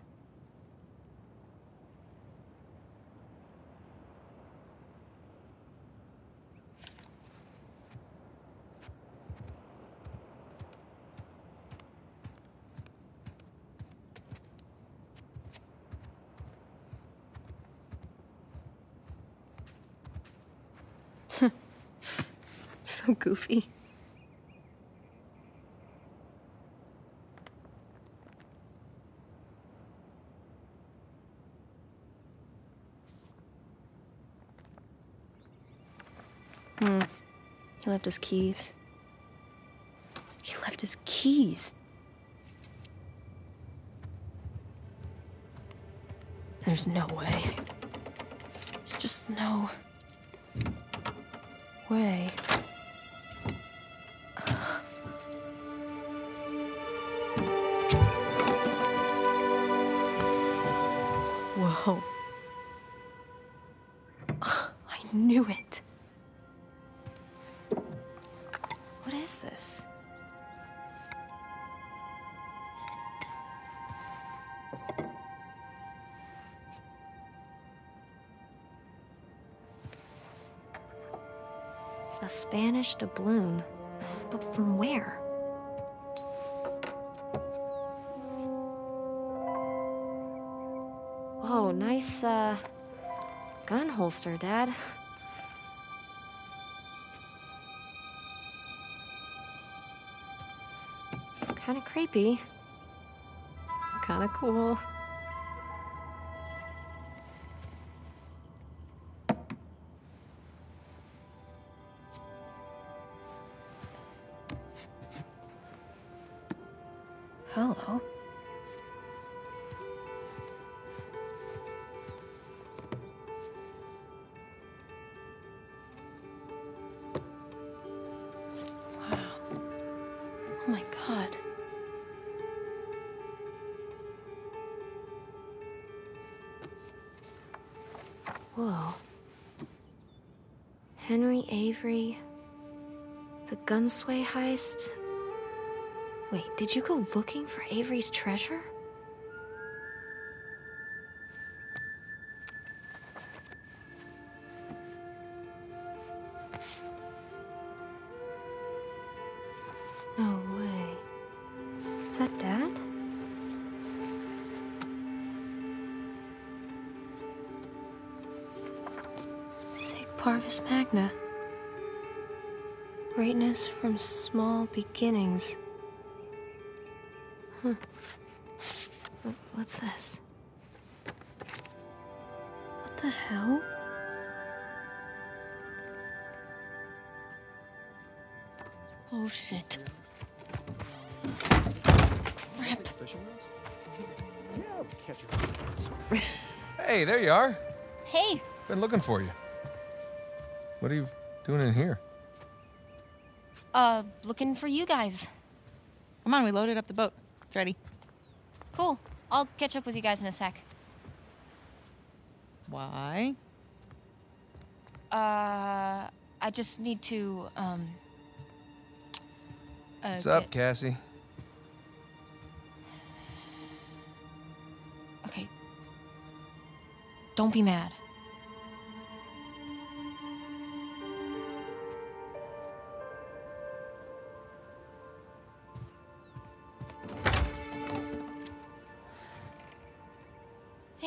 [laughs] so goofy. Hmm. He left his keys. He left his keys. There's no way. There's just no way. Spanish doubloon. But from where? Oh, nice, uh, gun holster, Dad. Kinda creepy. Kinda cool. Henry Avery. The Gunsway heist. Wait, did you go looking for Avery's treasure? Sic Parvis Magna. Greatness from small beginnings. Huh. What's this? What the hell? Oh shit. Crap. Hey, there you are. Hey, Been looking for you. What are you doing in here? uh, looking for you guys. Come on, we loaded up the boat. It's ready. Cool. I'll catch up with you guys in a sec. Why? Uh, I just need to, um. Uh, What's up, get- Cassie? Okay. Don't be mad.